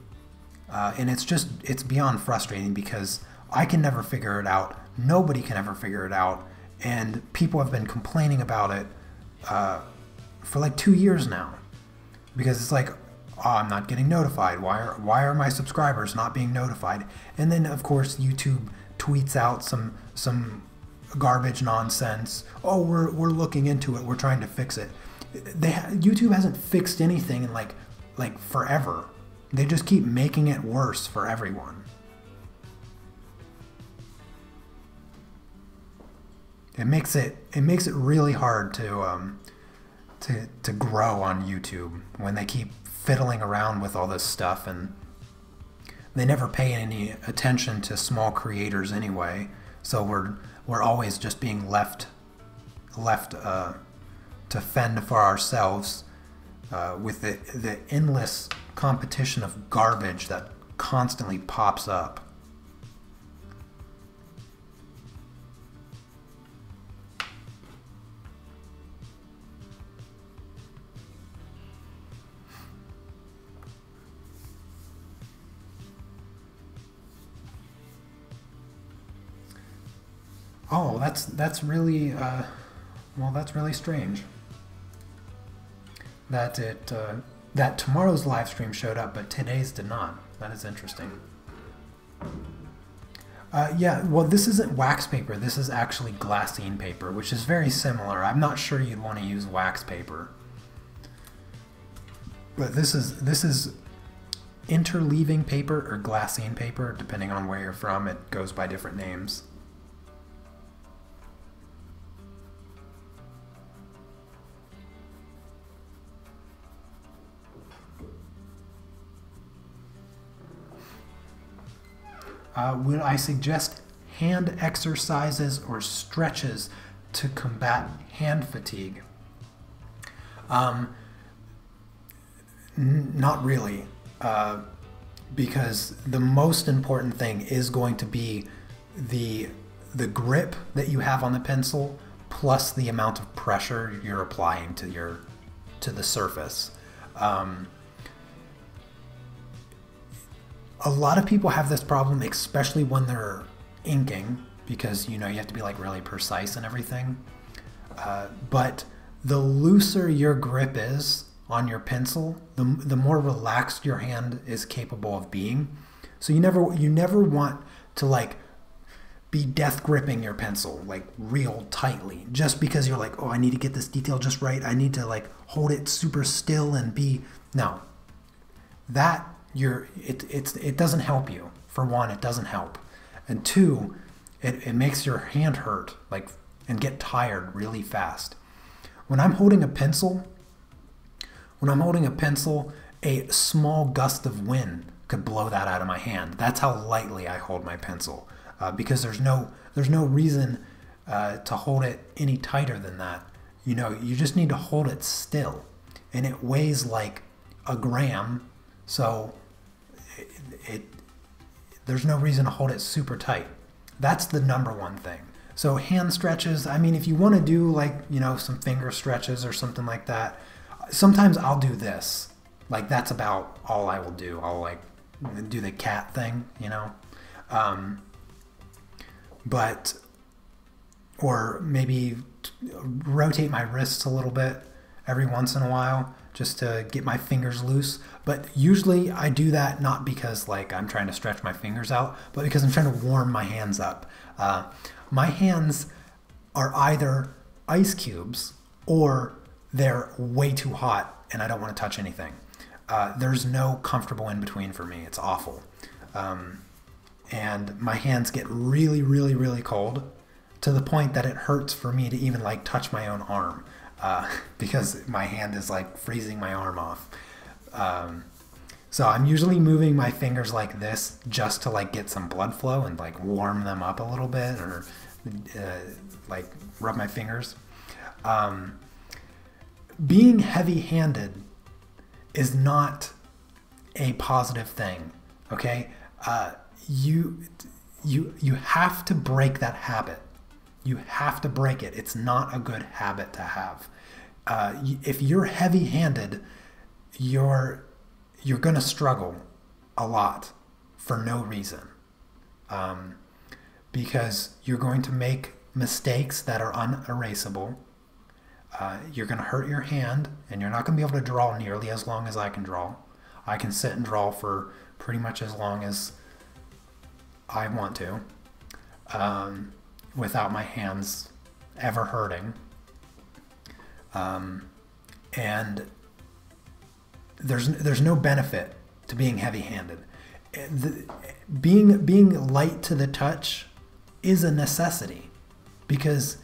Uh, and it's just, it's beyond frustrating because I can never figure it out. Nobody can ever figure it out. And people have been complaining about it uh, for like two years now. Because it's like, oh, I'm not getting notified. Why are, why are my subscribers not being notified? And then, of course, YouTube tweets out some, some garbage nonsense. Oh, we're, we're looking into it. We're trying to fix it. They YouTube hasn't fixed anything in like like forever. They just keep making it worse for everyone. It makes it it makes it really hard to um, to to grow on YouTube when they keep fiddling around with all this stuff and they never pay any attention to small creators anyway. So we're we're always just being left left uh, to fend for ourselves uh, with the, the endless competition of garbage that constantly pops up. Oh, that's that's really uh, well. That's really strange that it uh, that tomorrow's live stream showed up, but today's did not. That is interesting. Uh, yeah, well, this isn't wax paper. This is actually glassine paper, which is very similar. I'm not sure you'd want to use wax paper, but this is this is interleaving paper or glassine paper, depending on where you're from. It goes by different names. Uh, would I suggest hand exercises or stretches to combat hand fatigue? Um, not really, uh, because the most important thing is going to be the the grip that you have on the pencil plus the amount of pressure you're applying to your to the surface. Um, a lot of people have this problem, especially when they're inking, because you know you have to be like really precise and everything. Uh, but the looser your grip is on your pencil, the, the more relaxed your hand is capable of being. So you never you never want to like be death gripping your pencil like real tightly just because you're like oh i need to get this detail just right i need to like hold it super still and be no that you're it it's it doesn't help you. For one it doesn't help. And two it, it makes your hand hurt like and get tired really fast. When i'm holding a pencil when i'm holding a pencil a small gust of wind could blow that out of my hand. That's how lightly i hold my pencil uh, because there's no there's no reason uh, to hold it any tighter than that. You know, you just need to hold it still, and it weighs like a gram, so there's no reason to hold it super tight. That's the number one thing. So hand stretches, I mean, if you want to do like you know some finger stretches or something like that, sometimes I'll do this. Like that's about all I will do. I'll like do the cat thing, you know. Um, but or maybe rotate my wrists a little bit every once in a while just to get my fingers loose. But usually I do that not because like I'm trying to stretch my fingers out, but because I'm trying to warm my hands up. Uh, my hands are either ice cubes or they're way too hot and I don't want to touch anything. Uh, there's no comfortable in between for me. It's awful. Um, and my hands get really, really, really cold to the point that it hurts for me to even like touch my own arm uh, because my hand is like freezing my arm off. Um, so I'm usually moving my fingers like this just to like get some blood flow and like warm them up a little bit or uh, like rub my fingers. Um, being heavy handed is not a positive thing, okay? Uh, you you you have to break that habit. You have to break it. It's not a good habit to have. Uh, if you're heavy-handed, you're you're to struggle a lot for no reason, um, because you're going to make mistakes that are unerasable. Uh, you're to hurt your hand, and you're not to be able to draw nearly as long as I can draw. I can sit and draw for pretty much as long as I want to um, without my hands ever hurting. Um, and there's there's no benefit to being heavy-handed. The, being being light to the touch is a necessity because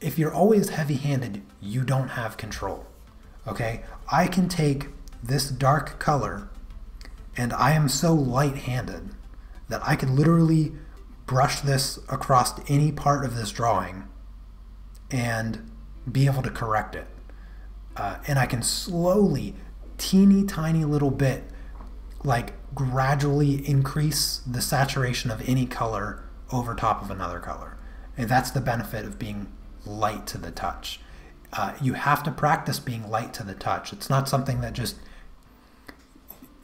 if you're always heavy-handed, you don't have control. Okay? I can take this dark color and I am so light-handed that I could literally brush this across any part of this drawing and be able to correct it. Uh, and I can slowly, teeny tiny little bit, like gradually increase the saturation of any color over top of another color. And that's the benefit of being light to the touch. Uh, you have to practice being light to the touch. It's not something that just,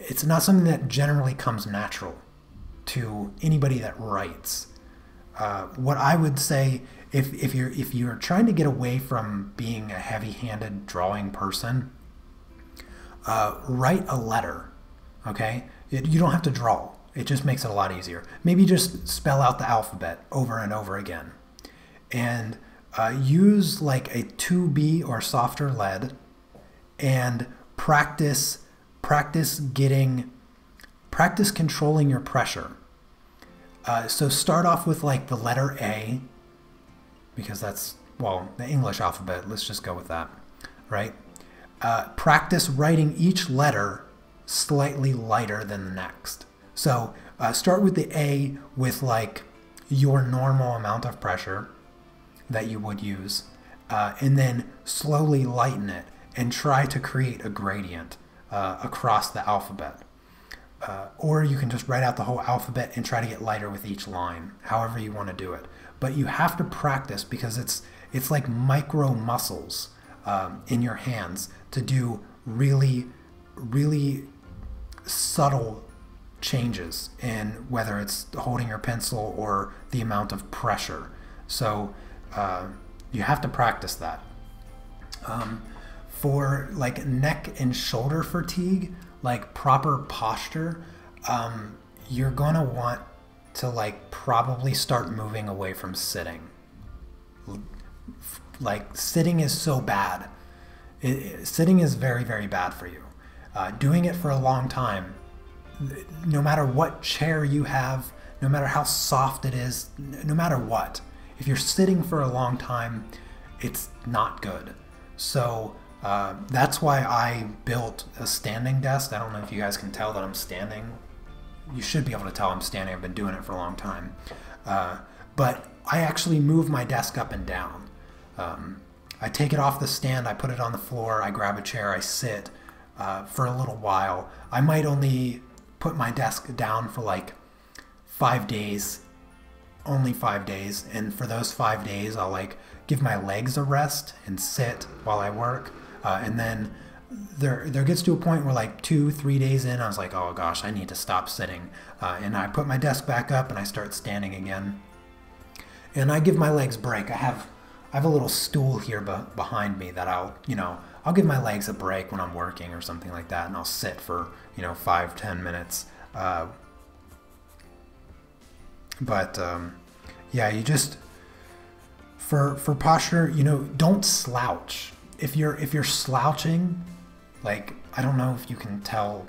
it's not something that generally comes natural to anybody that writes. Uh, what I would say, if, if you're if you're trying to get away from being a heavy-handed drawing person, uh, write a letter. Okay, it, you don't have to draw. It just makes it a lot easier. Maybe just spell out the alphabet over and over again, and uh, use like a 2B or softer lead, and practice practice getting practice controlling your pressure. Uh, so start off with like the letter A, because that's, well, the English alphabet. Let's just go with that, right? Uh, practice writing each letter slightly lighter than the next. So uh, start with the A with like your normal amount of pressure that you would use, uh, and then slowly lighten it and try to create a gradient uh, across the alphabet. Uh, or you can just write out the whole alphabet and try to get lighter with each line, however you want to do it. But you have to practice because it's it's like micro muscles um, in your hands to do really, really subtle changes in whether it's holding your pencil or the amount of pressure. So uh, you have to practice that. Um, for like neck and shoulder fatigue, like proper posture, um, you're gonna want to like probably start moving away from sitting. Like sitting is so bad. It, it, sitting is very very bad for you. Uh, doing it for a long time, no matter what chair you have, no matter how soft it is, no matter what, if you're sitting for a long time, it's not good. So uh, that's why I built a standing desk. I don't know if you guys can tell that I'm standing. You should be able to tell I'm standing. I've been doing it for a long time. Uh, but I actually move my desk up and down. Um, I take it off the stand, I put it on the floor, I grab a chair, I sit uh, for a little while. I might only put my desk down for like five days, only five days. And for those five days, I'll like give my legs a rest and sit while I work. Uh, and then there there gets to a point where like two three days in i was like oh gosh i need to stop sitting. Uh, and i put my desk back up and i start standing again. And i give my legs break. I have i have a little stool here be- behind me that i'll you know i'll give my legs a break when i'm working or something like that and i'll sit for you know five ten minutes. Uh, but um, yeah you just for for posture you know don't slouch if you're if you're slouching, like I don't know if you can tell,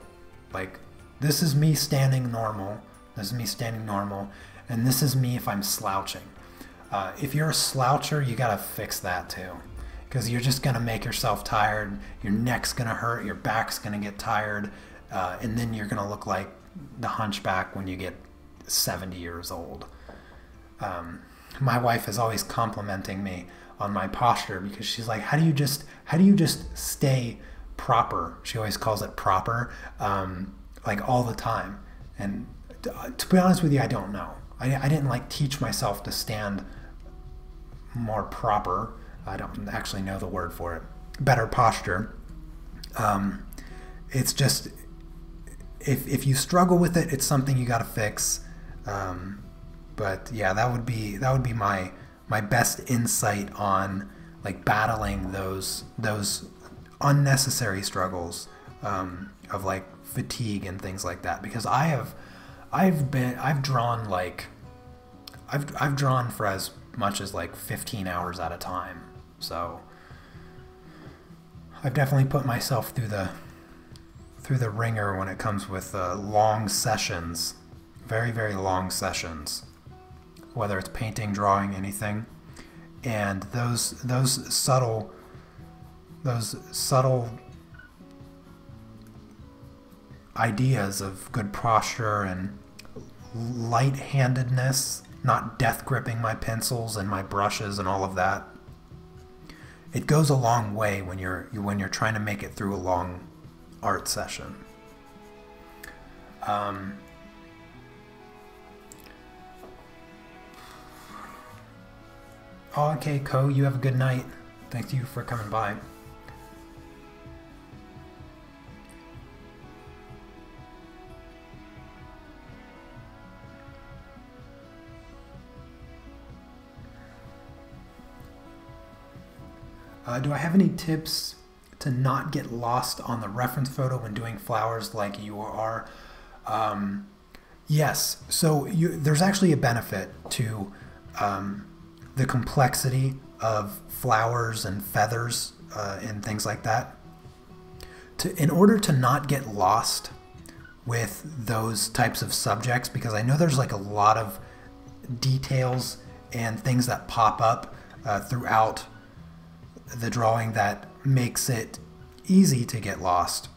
like this is me standing normal. This is me standing normal, and this is me if I'm slouching. Uh, if you're a sloucher, you gotta fix that too, because you're just gonna make yourself tired. Your neck's gonna hurt. Your back's gonna get tired, uh, and then you're gonna look like the hunchback when you get 70 years old. Um, my wife is always complimenting me on my posture because she's like, how do you just how do you just stay proper? She always calls it proper, um, like all the time. And to, to, be honest with you, I don't know. I, I didn't like teach myself to stand more proper. I don't actually know the word for it. Better posture. Um, it's just if if you struggle with it, it's something you got to fix. Um, but yeah, that would be that would be my my best insight on like battling those those unnecessary struggles um, of like fatigue and things like that. Because I have I've been I've drawn like I've I've drawn for as much as like 15 hours at a time. So I've definitely put myself through the through the ringer when it comes with uh, long sessions. Very very long sessions whether it's painting, drawing, anything. And those those subtle those subtle ideas of good posture and light-handedness, not death gripping my pencils and my brushes and all of that. It goes a long way when you're when you're trying to make it through a long art session. Um, okay, Co, you have a good night. Thank you for coming by. Uh, do I have any tips to not get lost on the reference photo when doing flowers like you are? Um, yes. So you, there's actually a benefit to um, the complexity of flowers and feathers uh, and things like that. To, in order to not get lost with those types of subjects, because I know there's like a lot of details and things that pop up uh, throughout the drawing that makes it easy to get lost.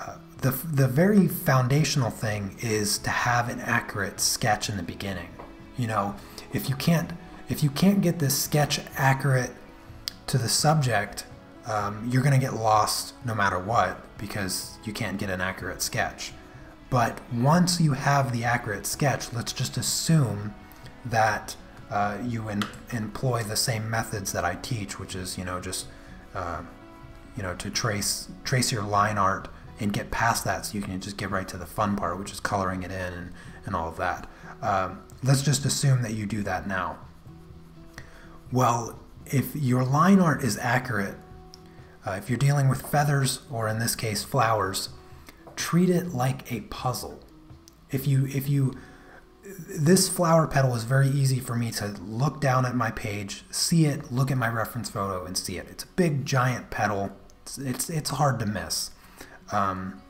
Uh, the, the very foundational thing is to have an accurate sketch in the beginning. You know, if you can't if you can't get this sketch accurate to the subject, um, you're going to get lost no matter what because you can't get an accurate sketch. But once you have the accurate sketch, let's just assume that uh, you employ the same methods that I teach, which is you know just uh, you know to trace trace your line art and get past that, so you can just get right to the fun part, which is coloring it in and, and all of that. Um, let's just assume that you do that now. Well, if your line art is accurate, uh, if you're dealing with feathers or in this case flowers, treat it like a puzzle. If you if you this flower petal is very easy for me to look down at my page, see it, look at my reference photo, and see it. It's a big, giant petal. It's it's, it's hard to miss. Um,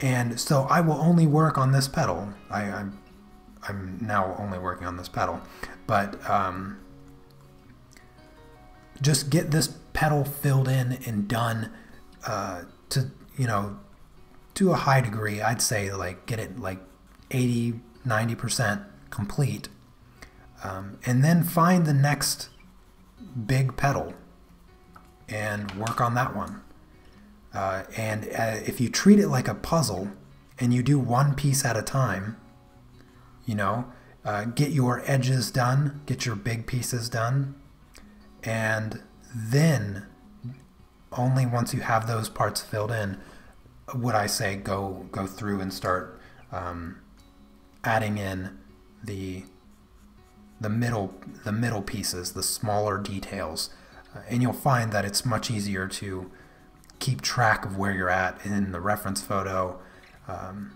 and so I will only work on this petal. I, I'm I'm now only working on this petal, but um, just get this petal filled in and done uh, to you know to a high degree. I'd say like get it like 80 90% complete, um, and then find the next big petal and work on that one. Uh, and uh, if you treat it like a puzzle and you do one piece at a time, you know, uh, get your edges done, get your big pieces done, and then only once you have those parts filled in would I say go go through and start um, adding in the the middle the middle pieces, the smaller details, uh, and you'll find that it's much easier to keep track of where you're at in the reference photo. Um,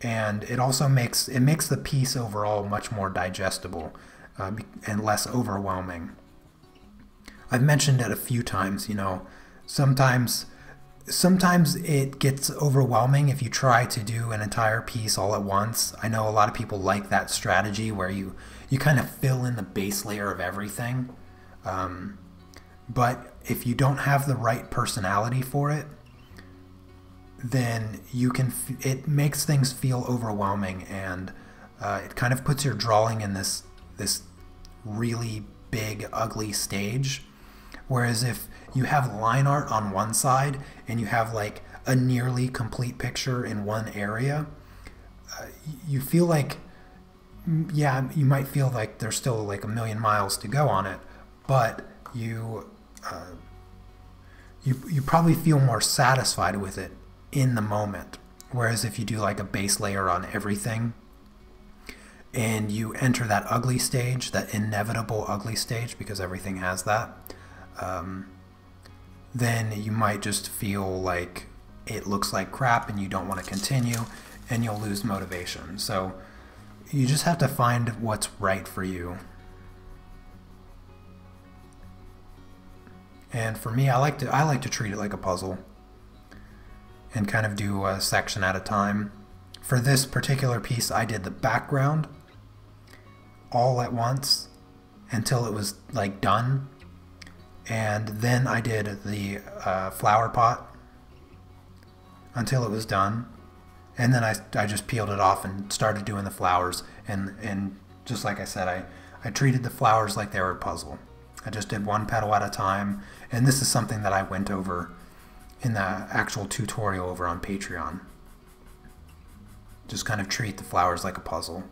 and it also makes it makes the piece overall much more digestible uh, and less overwhelming. I've mentioned it a few times. You know, sometimes sometimes it gets overwhelming if you try to do an entire piece all at once. I know a lot of people like that strategy where you you kind of fill in the base layer of everything. Um, but if you don't have the right personality for it, then you can it makes things feel overwhelming and uh, it kind of puts your drawing in this this really big ugly stage whereas if you have line art on one side and you have like a nearly complete picture in one area, uh, you feel like, yeah, you might feel like there's still like a million miles to go on it, but you, uh, you, you probably feel more satisfied with it in the moment. Whereas if you do like a base layer on everything, and you enter that ugly stage, that inevitable ugly stage, because everything has that, um, then you might just feel like it looks like crap and you don't want to continue and you'll lose motivation. So you just have to find what's right for you. And for me, I like to I like to treat it like a puzzle and kind of do a section at a time. For this particular piece, I did the background all at once until it was like done. And then I did the uh, flower pot until it was done. And then I, I just peeled it off and started doing the flowers. And and just like I said I, I treated the flowers like they were a puzzle. I just did one petal at a time. And this is something that I went over in the actual tutorial over on Patreon. Just kind of treat the flowers like a puzzle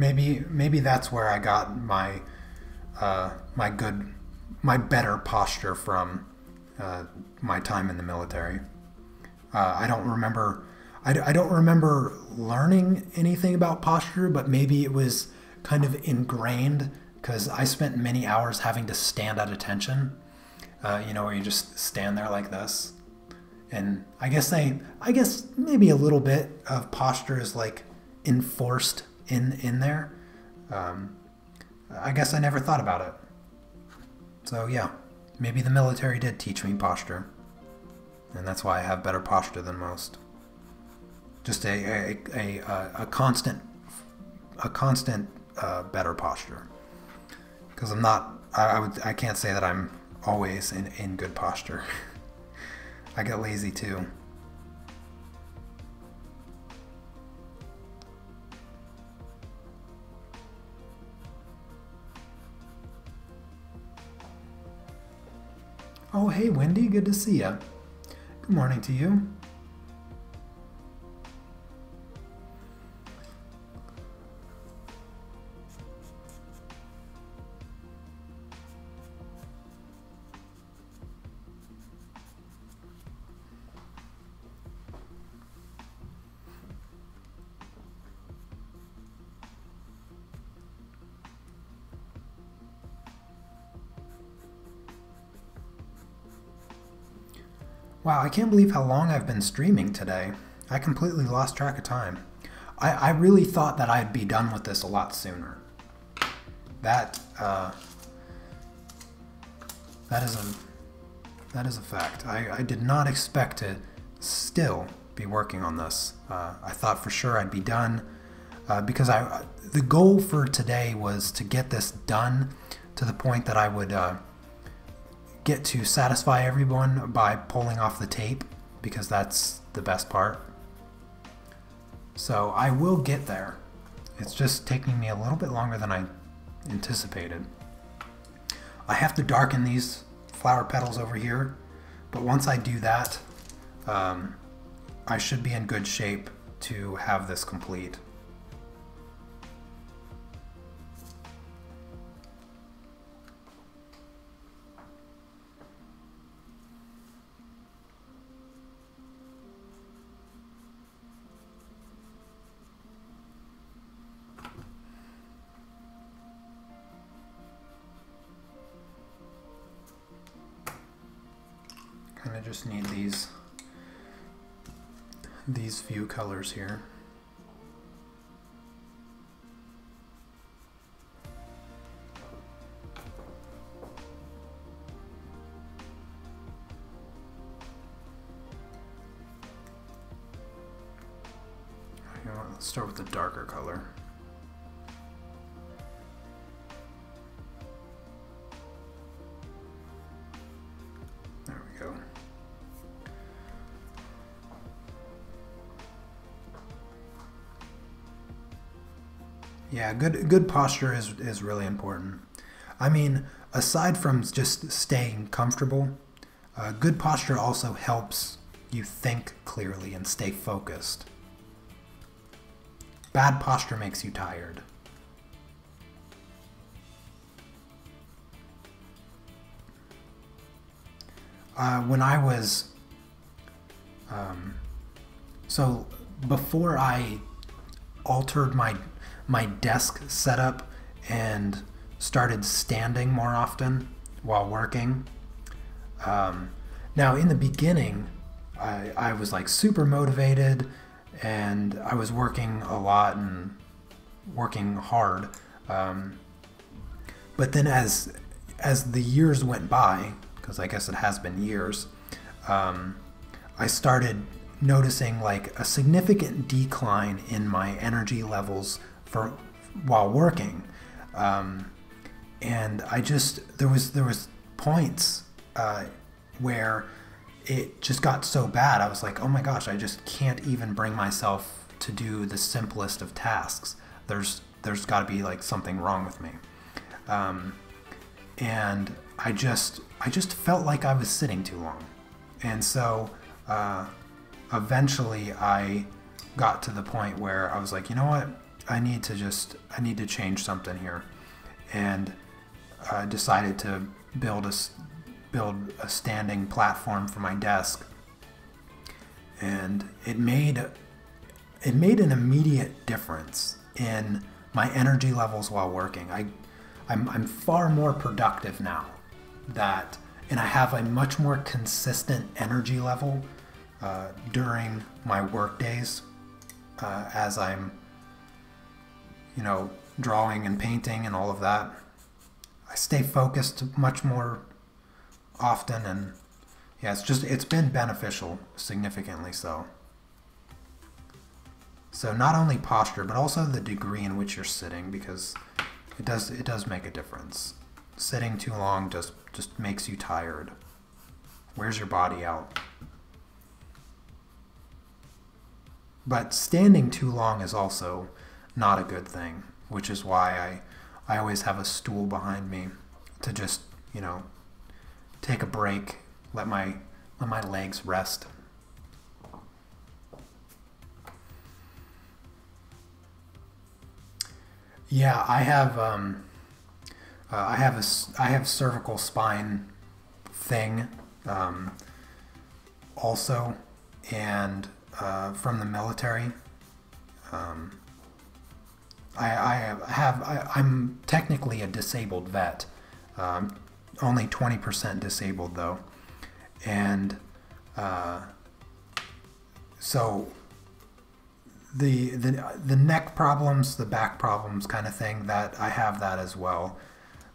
maybe maybe that's where I got my uh, my good my better posture from uh, my time in the military. Uh, I don't remember I, I don't remember learning anything about posture, but maybe it was kind of ingrained because I spent many hours having to stand at attention. Uh, you know, where you just stand there like this. And I guess they, I guess maybe a little bit of posture is like enforced in in there. Um, I guess I never thought about it. So yeah, maybe the military did teach me posture, and that's why I have better posture than most. Just a a, a, a, constant a constant uh, better posture because I'm not I, I would I can't say that I'm always in, in good posture. I get lazy too. Oh, hey, Wendy, good to see you. Good morning to you. Wow, I can't believe how long I've been streaming today. I completely lost track of time. I, I really thought that I'd be done with this a lot sooner. That, uh, that is a, that is a fact. I, I did not expect to still be working on this. Uh, I thought for sure I'd be done uh, because I, the goal for today was to get this done to the point that I would uh, get to satisfy everyone by pulling off the tape because that's the best part. So I will get there. It's just taking me a little bit longer than I anticipated. I have to darken these flower petals over here, but once I do that, um, I should be in good shape to have this complete. Just need these these few colors here. Let's start with the darker color. Yeah, good good posture is is really important. I mean, aside from just staying comfortable, uh, good posture also helps you think clearly and stay focused. Bad posture makes you tired. Uh, when I was, um, so before I altered my my desk setup and started standing more often while working. Um, now, in the beginning, I, I was like super motivated and I was working a lot and working hard. Um, but then, as as the years went by, because I guess it has been years, um, I started noticing like a significant decline in my energy levels for while working, um, and I just there was there was points uh, where it just got so bad. I was like, oh my gosh, I just can't even bring myself to do the simplest of tasks. There's there's got to be like something wrong with me, um, and I just I just felt like I was sitting too long, and so uh, eventually I got to the point where I was like, you know what, I need to just I need to change something here, and I decided to build a build a standing platform for my desk, and it made it made an immediate difference in my energy levels while working. I I'm, I'm far more productive now that and I have a much more consistent energy level uh, during my work days uh, as I'm you know, drawing and painting and all of that. I stay focused much more often and yeah, it's just it's been beneficial, significantly so. So not only posture, but also the degree in which you're sitting, because it does it does make a difference. Sitting too long just just makes you tired. Wears your body out? But standing too long is also not a good thing, which is why I I always have a stool behind me to just, you know, take a break, let my let my legs rest. Yeah, I have um, uh, I have a I have cervical spine thing um, also, and uh, from the military. Um, I, I have I, am technically a disabled vet. Um, only 20% disabled though, and uh, so the the the neck problems, the back problems, kind of thing that I have that as well,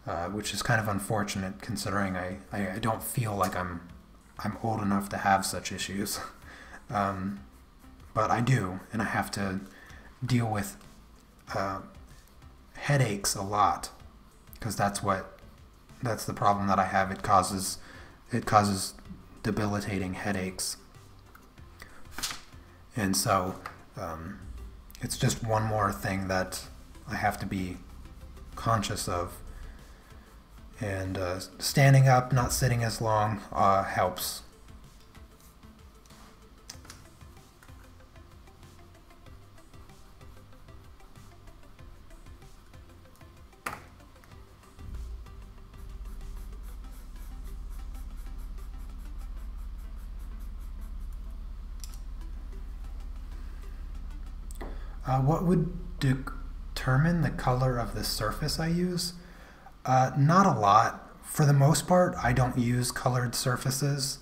uh, which is kind of unfortunate considering I, I, I don't feel like I'm I'm old enough to have such issues, um, but I do, and I have to deal with uh, headaches a lot because that's what that's the problem that I have. It causes it causes debilitating headaches, and so um, it's just one more thing that I have to be conscious of. And uh, standing up, not sitting as long, uh, helps. Uh, what would determine the color of the surface I use? Uh, not a lot. For the most part, I don't use colored surfaces,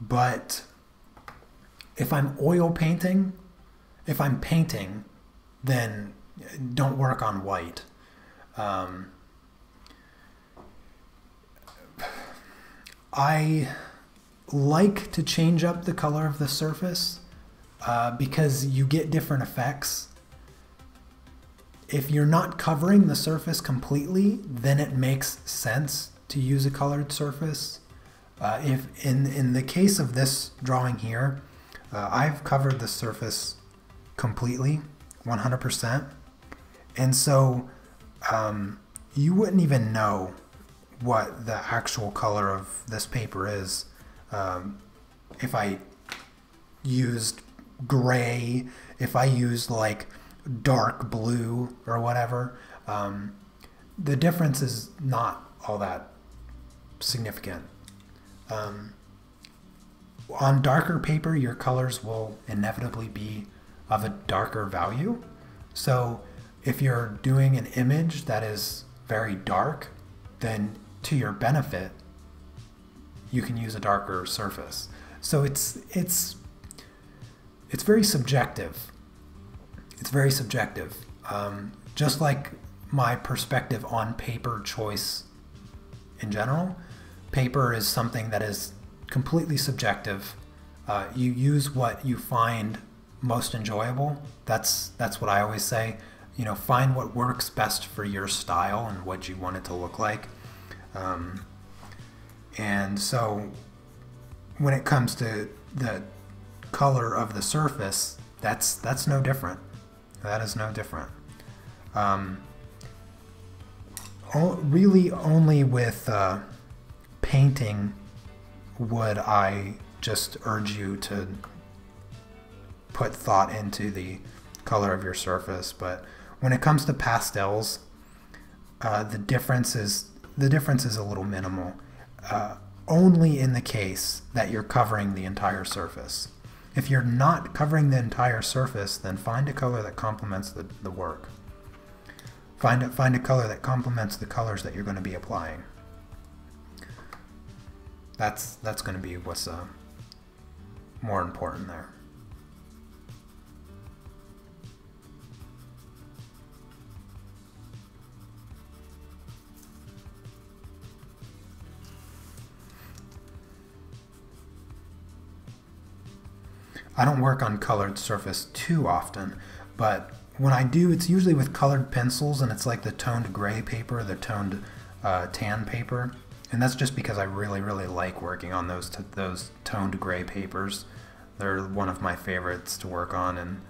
but if I'm oil painting, if I'm painting, then don't work on white. Um, I like to change up the color of the surface uh, because you get different effects. If you're not covering the surface completely, then it makes sense to use a colored surface. Uh, if in in the case of this drawing here, uh, I've covered the surface completely, 100%, and so um, you wouldn't even know what the actual color of this paper is um, if I used gray, if I used like dark blue or whatever, um, the difference is not all that significant. Um, on darker paper, your colors will inevitably be of a darker value. So if you're doing an image that is very dark, then to your benefit, you can use a darker surface. So it's it's it's very subjective. It's very subjective. Um, just like my perspective on paper choice in general, paper is something that is completely subjective. Uh, you use what you find most enjoyable. That's that's what I always say. You know, find what works best for your style and what you want it to look like. Um, and so, when it comes to the color of the surface, that's that's no different. That is no different. Um, really, only with uh, painting would I just urge you to put thought into the color of your surface. But when it comes to pastels, uh, the difference is the difference is a little minimal. Uh, only in the case that you're covering the entire surface. If you're not covering the entire surface, then find a color that complements the, the work. Find a, find a color that complements the colors that you're going to be applying. That's, that's going to be what's uh, more important there. I don't work on colored surface too often, but when I do, it's usually with colored pencils and it's like the toned gray paper, the toned uh, tan paper. And that's just because I really, really like working on those, those toned gray papers. They're one of my favorites to work on and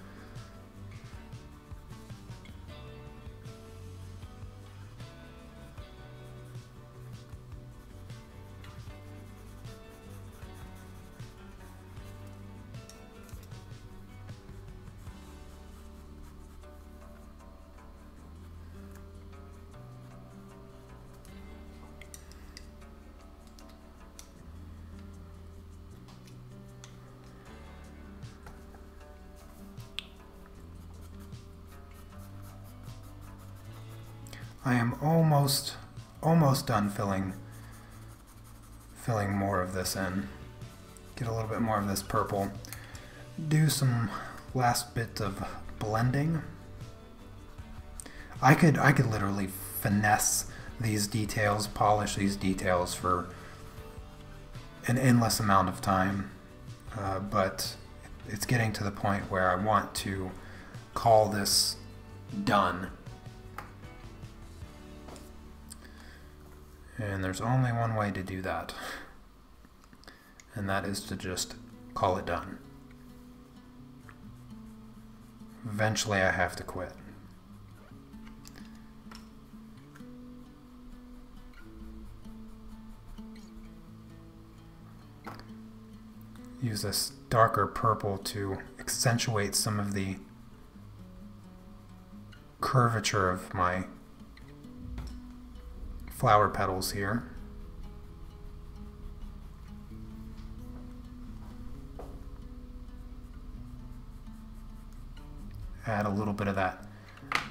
I am almost almost done filling filling more of this in. Get a little bit more of this purple. Do some last bit of blending. I could I could literally finesse these details, polish these details for an endless amount of time, uh, but it's getting to the point where I want to call this done And there's only one way to do that. And that is to just call it done. Eventually I have to quit. Use this darker purple to accentuate some of the curvature of my flower petals here. Add a little bit of that,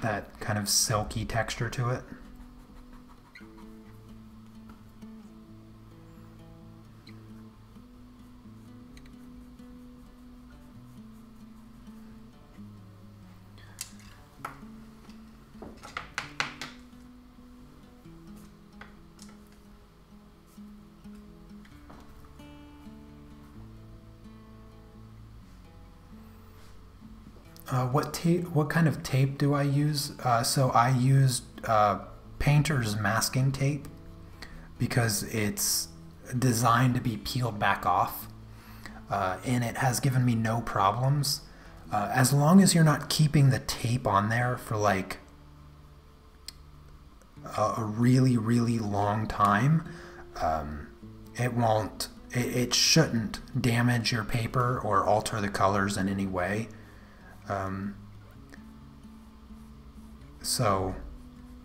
that kind of silky texture to it. What kind of tape do I use? Uh, so I used uh, painter's masking tape because it's designed to be peeled back off, uh, and it has given me no problems. Uh, as long as you're not keeping the tape on there for like a, a really, really long time, um, it won't. It, it shouldn't damage your paper or alter the colors in any way. Um, so,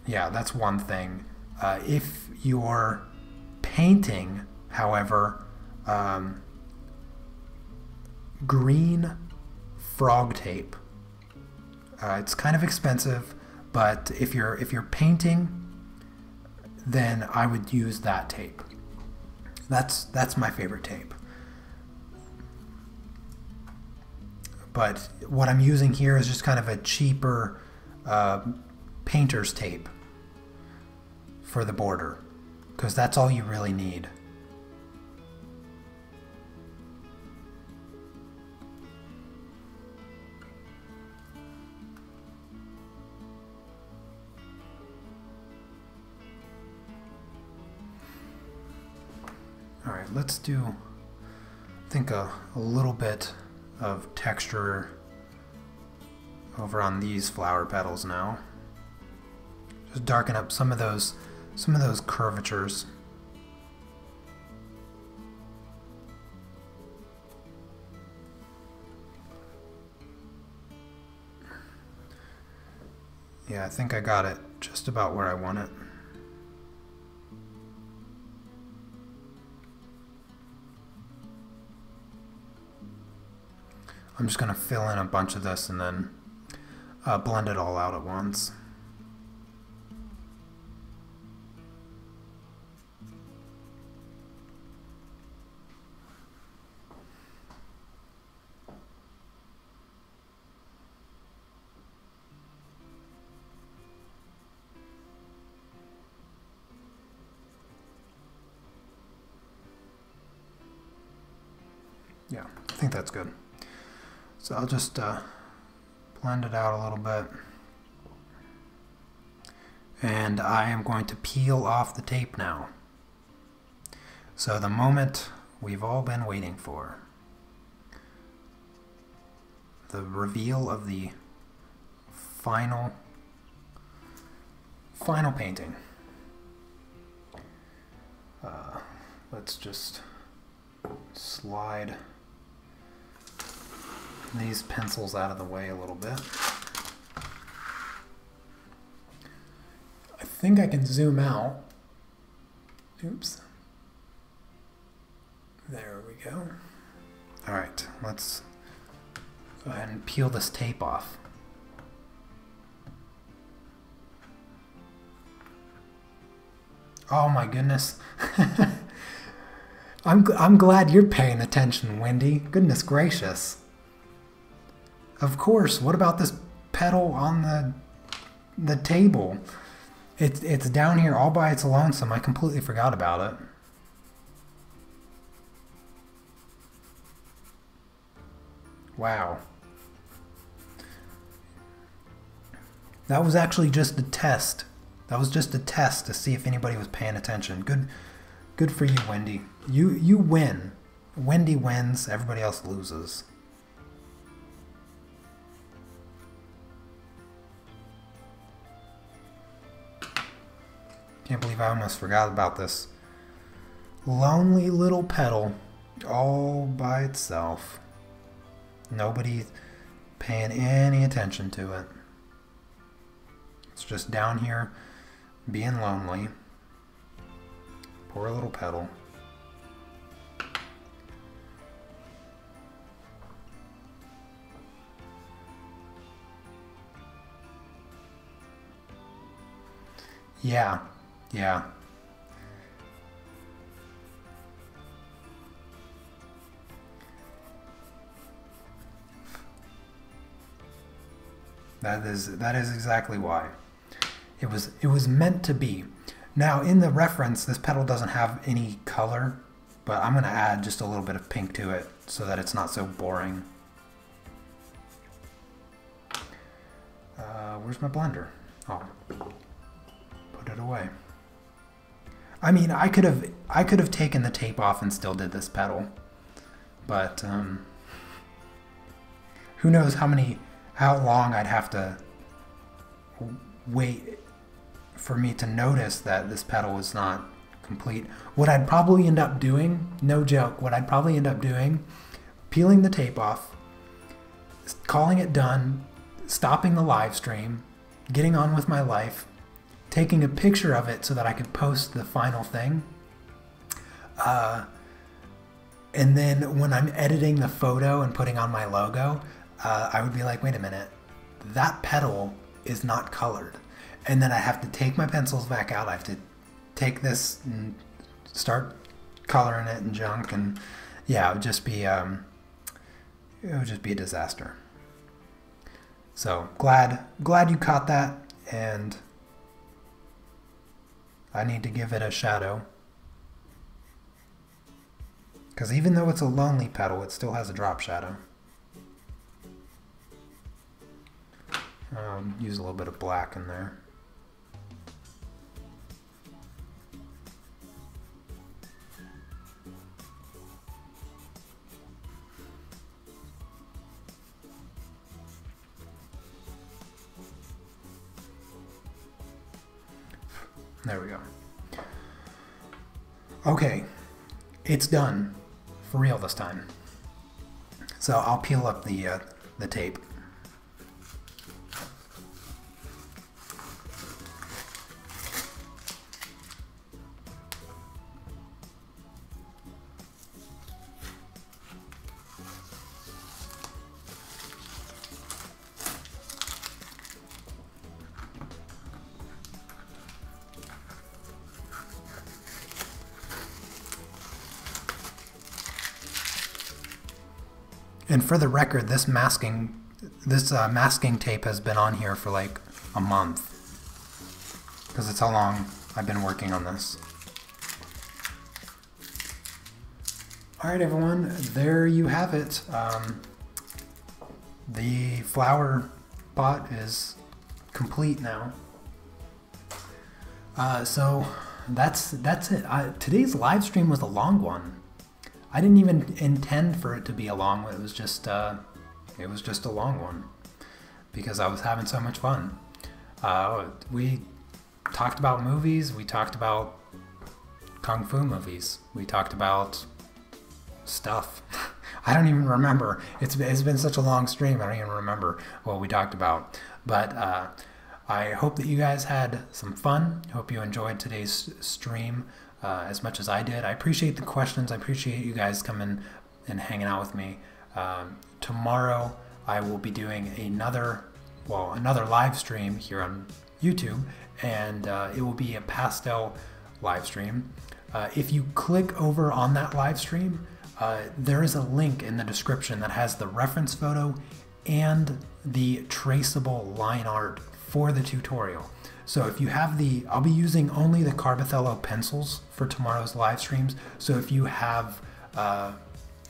yeah, that's one thing. Uh, if you're painting, however, um, green frog tape. Uh, it's kind of expensive, but if you're if you're painting, then I would use that tape. That's that's my favorite tape. But what I'm using here is just kind of a cheaper uh, painter's tape for the border because that's all you really need. All right, let's do, I think a, a little bit of texture over on these flower petals now. Just darken up some of those some of those curvatures. Yeah, I think I got it just about where I want it. I'm just going to fill in a bunch of this and then uh, blend it all out at once. Think that's good. So I'll just uh, blend it out a little bit. And I am going to peel off the tape now. So the moment we've all been waiting for. The reveal of the final final painting. Uh, let's just slide these pencils out of the way a little bit. I think I can zoom out. Oops. There we go. All right, let's go ahead and peel this tape off. Oh my goodness. I'm, I'm glad you're paying attention, Wendy. Goodness gracious. Of course, what about this petal on the the table? It's it's down here all by its lonesome. I completely forgot about it. Wow. That was actually just a test. That was just a test to see if anybody was paying attention. Good good for you, Wendy. You you win. Wendy wins, everybody else loses. Can't believe I almost forgot about this. Lonely little petal all by itself. Nobody paying any attention to it. It's just down here being lonely. Poor little petal. Yeah, yeah. That is that is exactly why. It was it was meant to be. Now in the reference, this petal doesn't have any color, but I'm going to add just a little bit of pink to it so that it's not so boring. Uh, where's my blender? Oh, put it away. I mean, I could have I could have taken the tape off and still did this petal, but um, who knows how many how long I'd have to wait for me to notice that this petal was not complete. What I'd probably end up doing, no joke, what I'd probably end up doing, peeling the tape off, calling it done, stopping the live stream, getting on with my life, taking a picture of it so that I could post the final thing. Uh, and then when I'm editing the photo and putting on my logo, uh, I would be like, wait a minute, that petal is not colored and then I have to take my pencils back out. I have to take this and start coloring it and junk, and yeah, it would just be um, it would just be a disaster. So glad glad you caught that, and I need to give it a shadow. Because even though it's a lonely petal, it still has a drop shadow. Um, use a little bit of black in there. There we go. Okay, it's done for real this time. So I'll peel up the uh, the tape. For the record, this masking this uh, masking tape has been on here for like a month because it's how long I've been working on this. All right, everyone, there you have it. Um, the flower pot is complete now. Uh, so that's that's it. I, today's live stream was a long one. I didn't even intend for it to be a long one. It was just uh, it was just a long one because I was having so much fun. Uh, we talked about movies. We talked about kung fu movies. We talked about stuff. I don't even remember. It's it's been such a long stream. I don't even remember what we talked about. But uh, I hope that you guys had some fun. Hope you enjoyed today's stream uh, as much as I did. I appreciate the questions. I appreciate you guys coming and hanging out with me. Um, tomorrow I will be doing another well another live stream here on YouTube, and uh, it will be a pastel live stream. Uh, if you click over on that live stream, uh, there is a link in the description that has the reference photo and the traceable line art for the tutorial. So if you have the, I'll be using only the Carbothello pencils for tomorrow's live streams. So if you have, uh,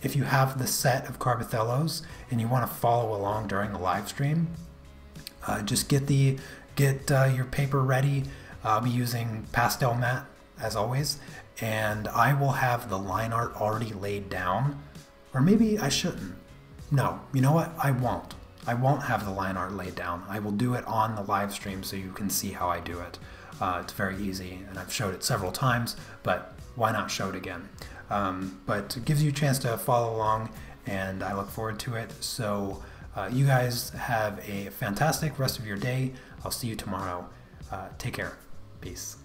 if you have the set of Carbothellos and you want to follow along during the live stream, uh, just get the get uh, your paper ready. I'll be using Pastelmat as always, and I will have the line art already laid down. Or maybe I shouldn't. No, you know what? I won't. I won't have the line art laid down. I will do it on the live stream so you can see how I do it. Uh, it's very easy, and I've showed it several times, but why not show it again? Um, but it gives you a chance to follow along, and I look forward to it. So, uh, you guys have a fantastic rest of your day. I'll see you tomorrow. Uh, take care. Peace.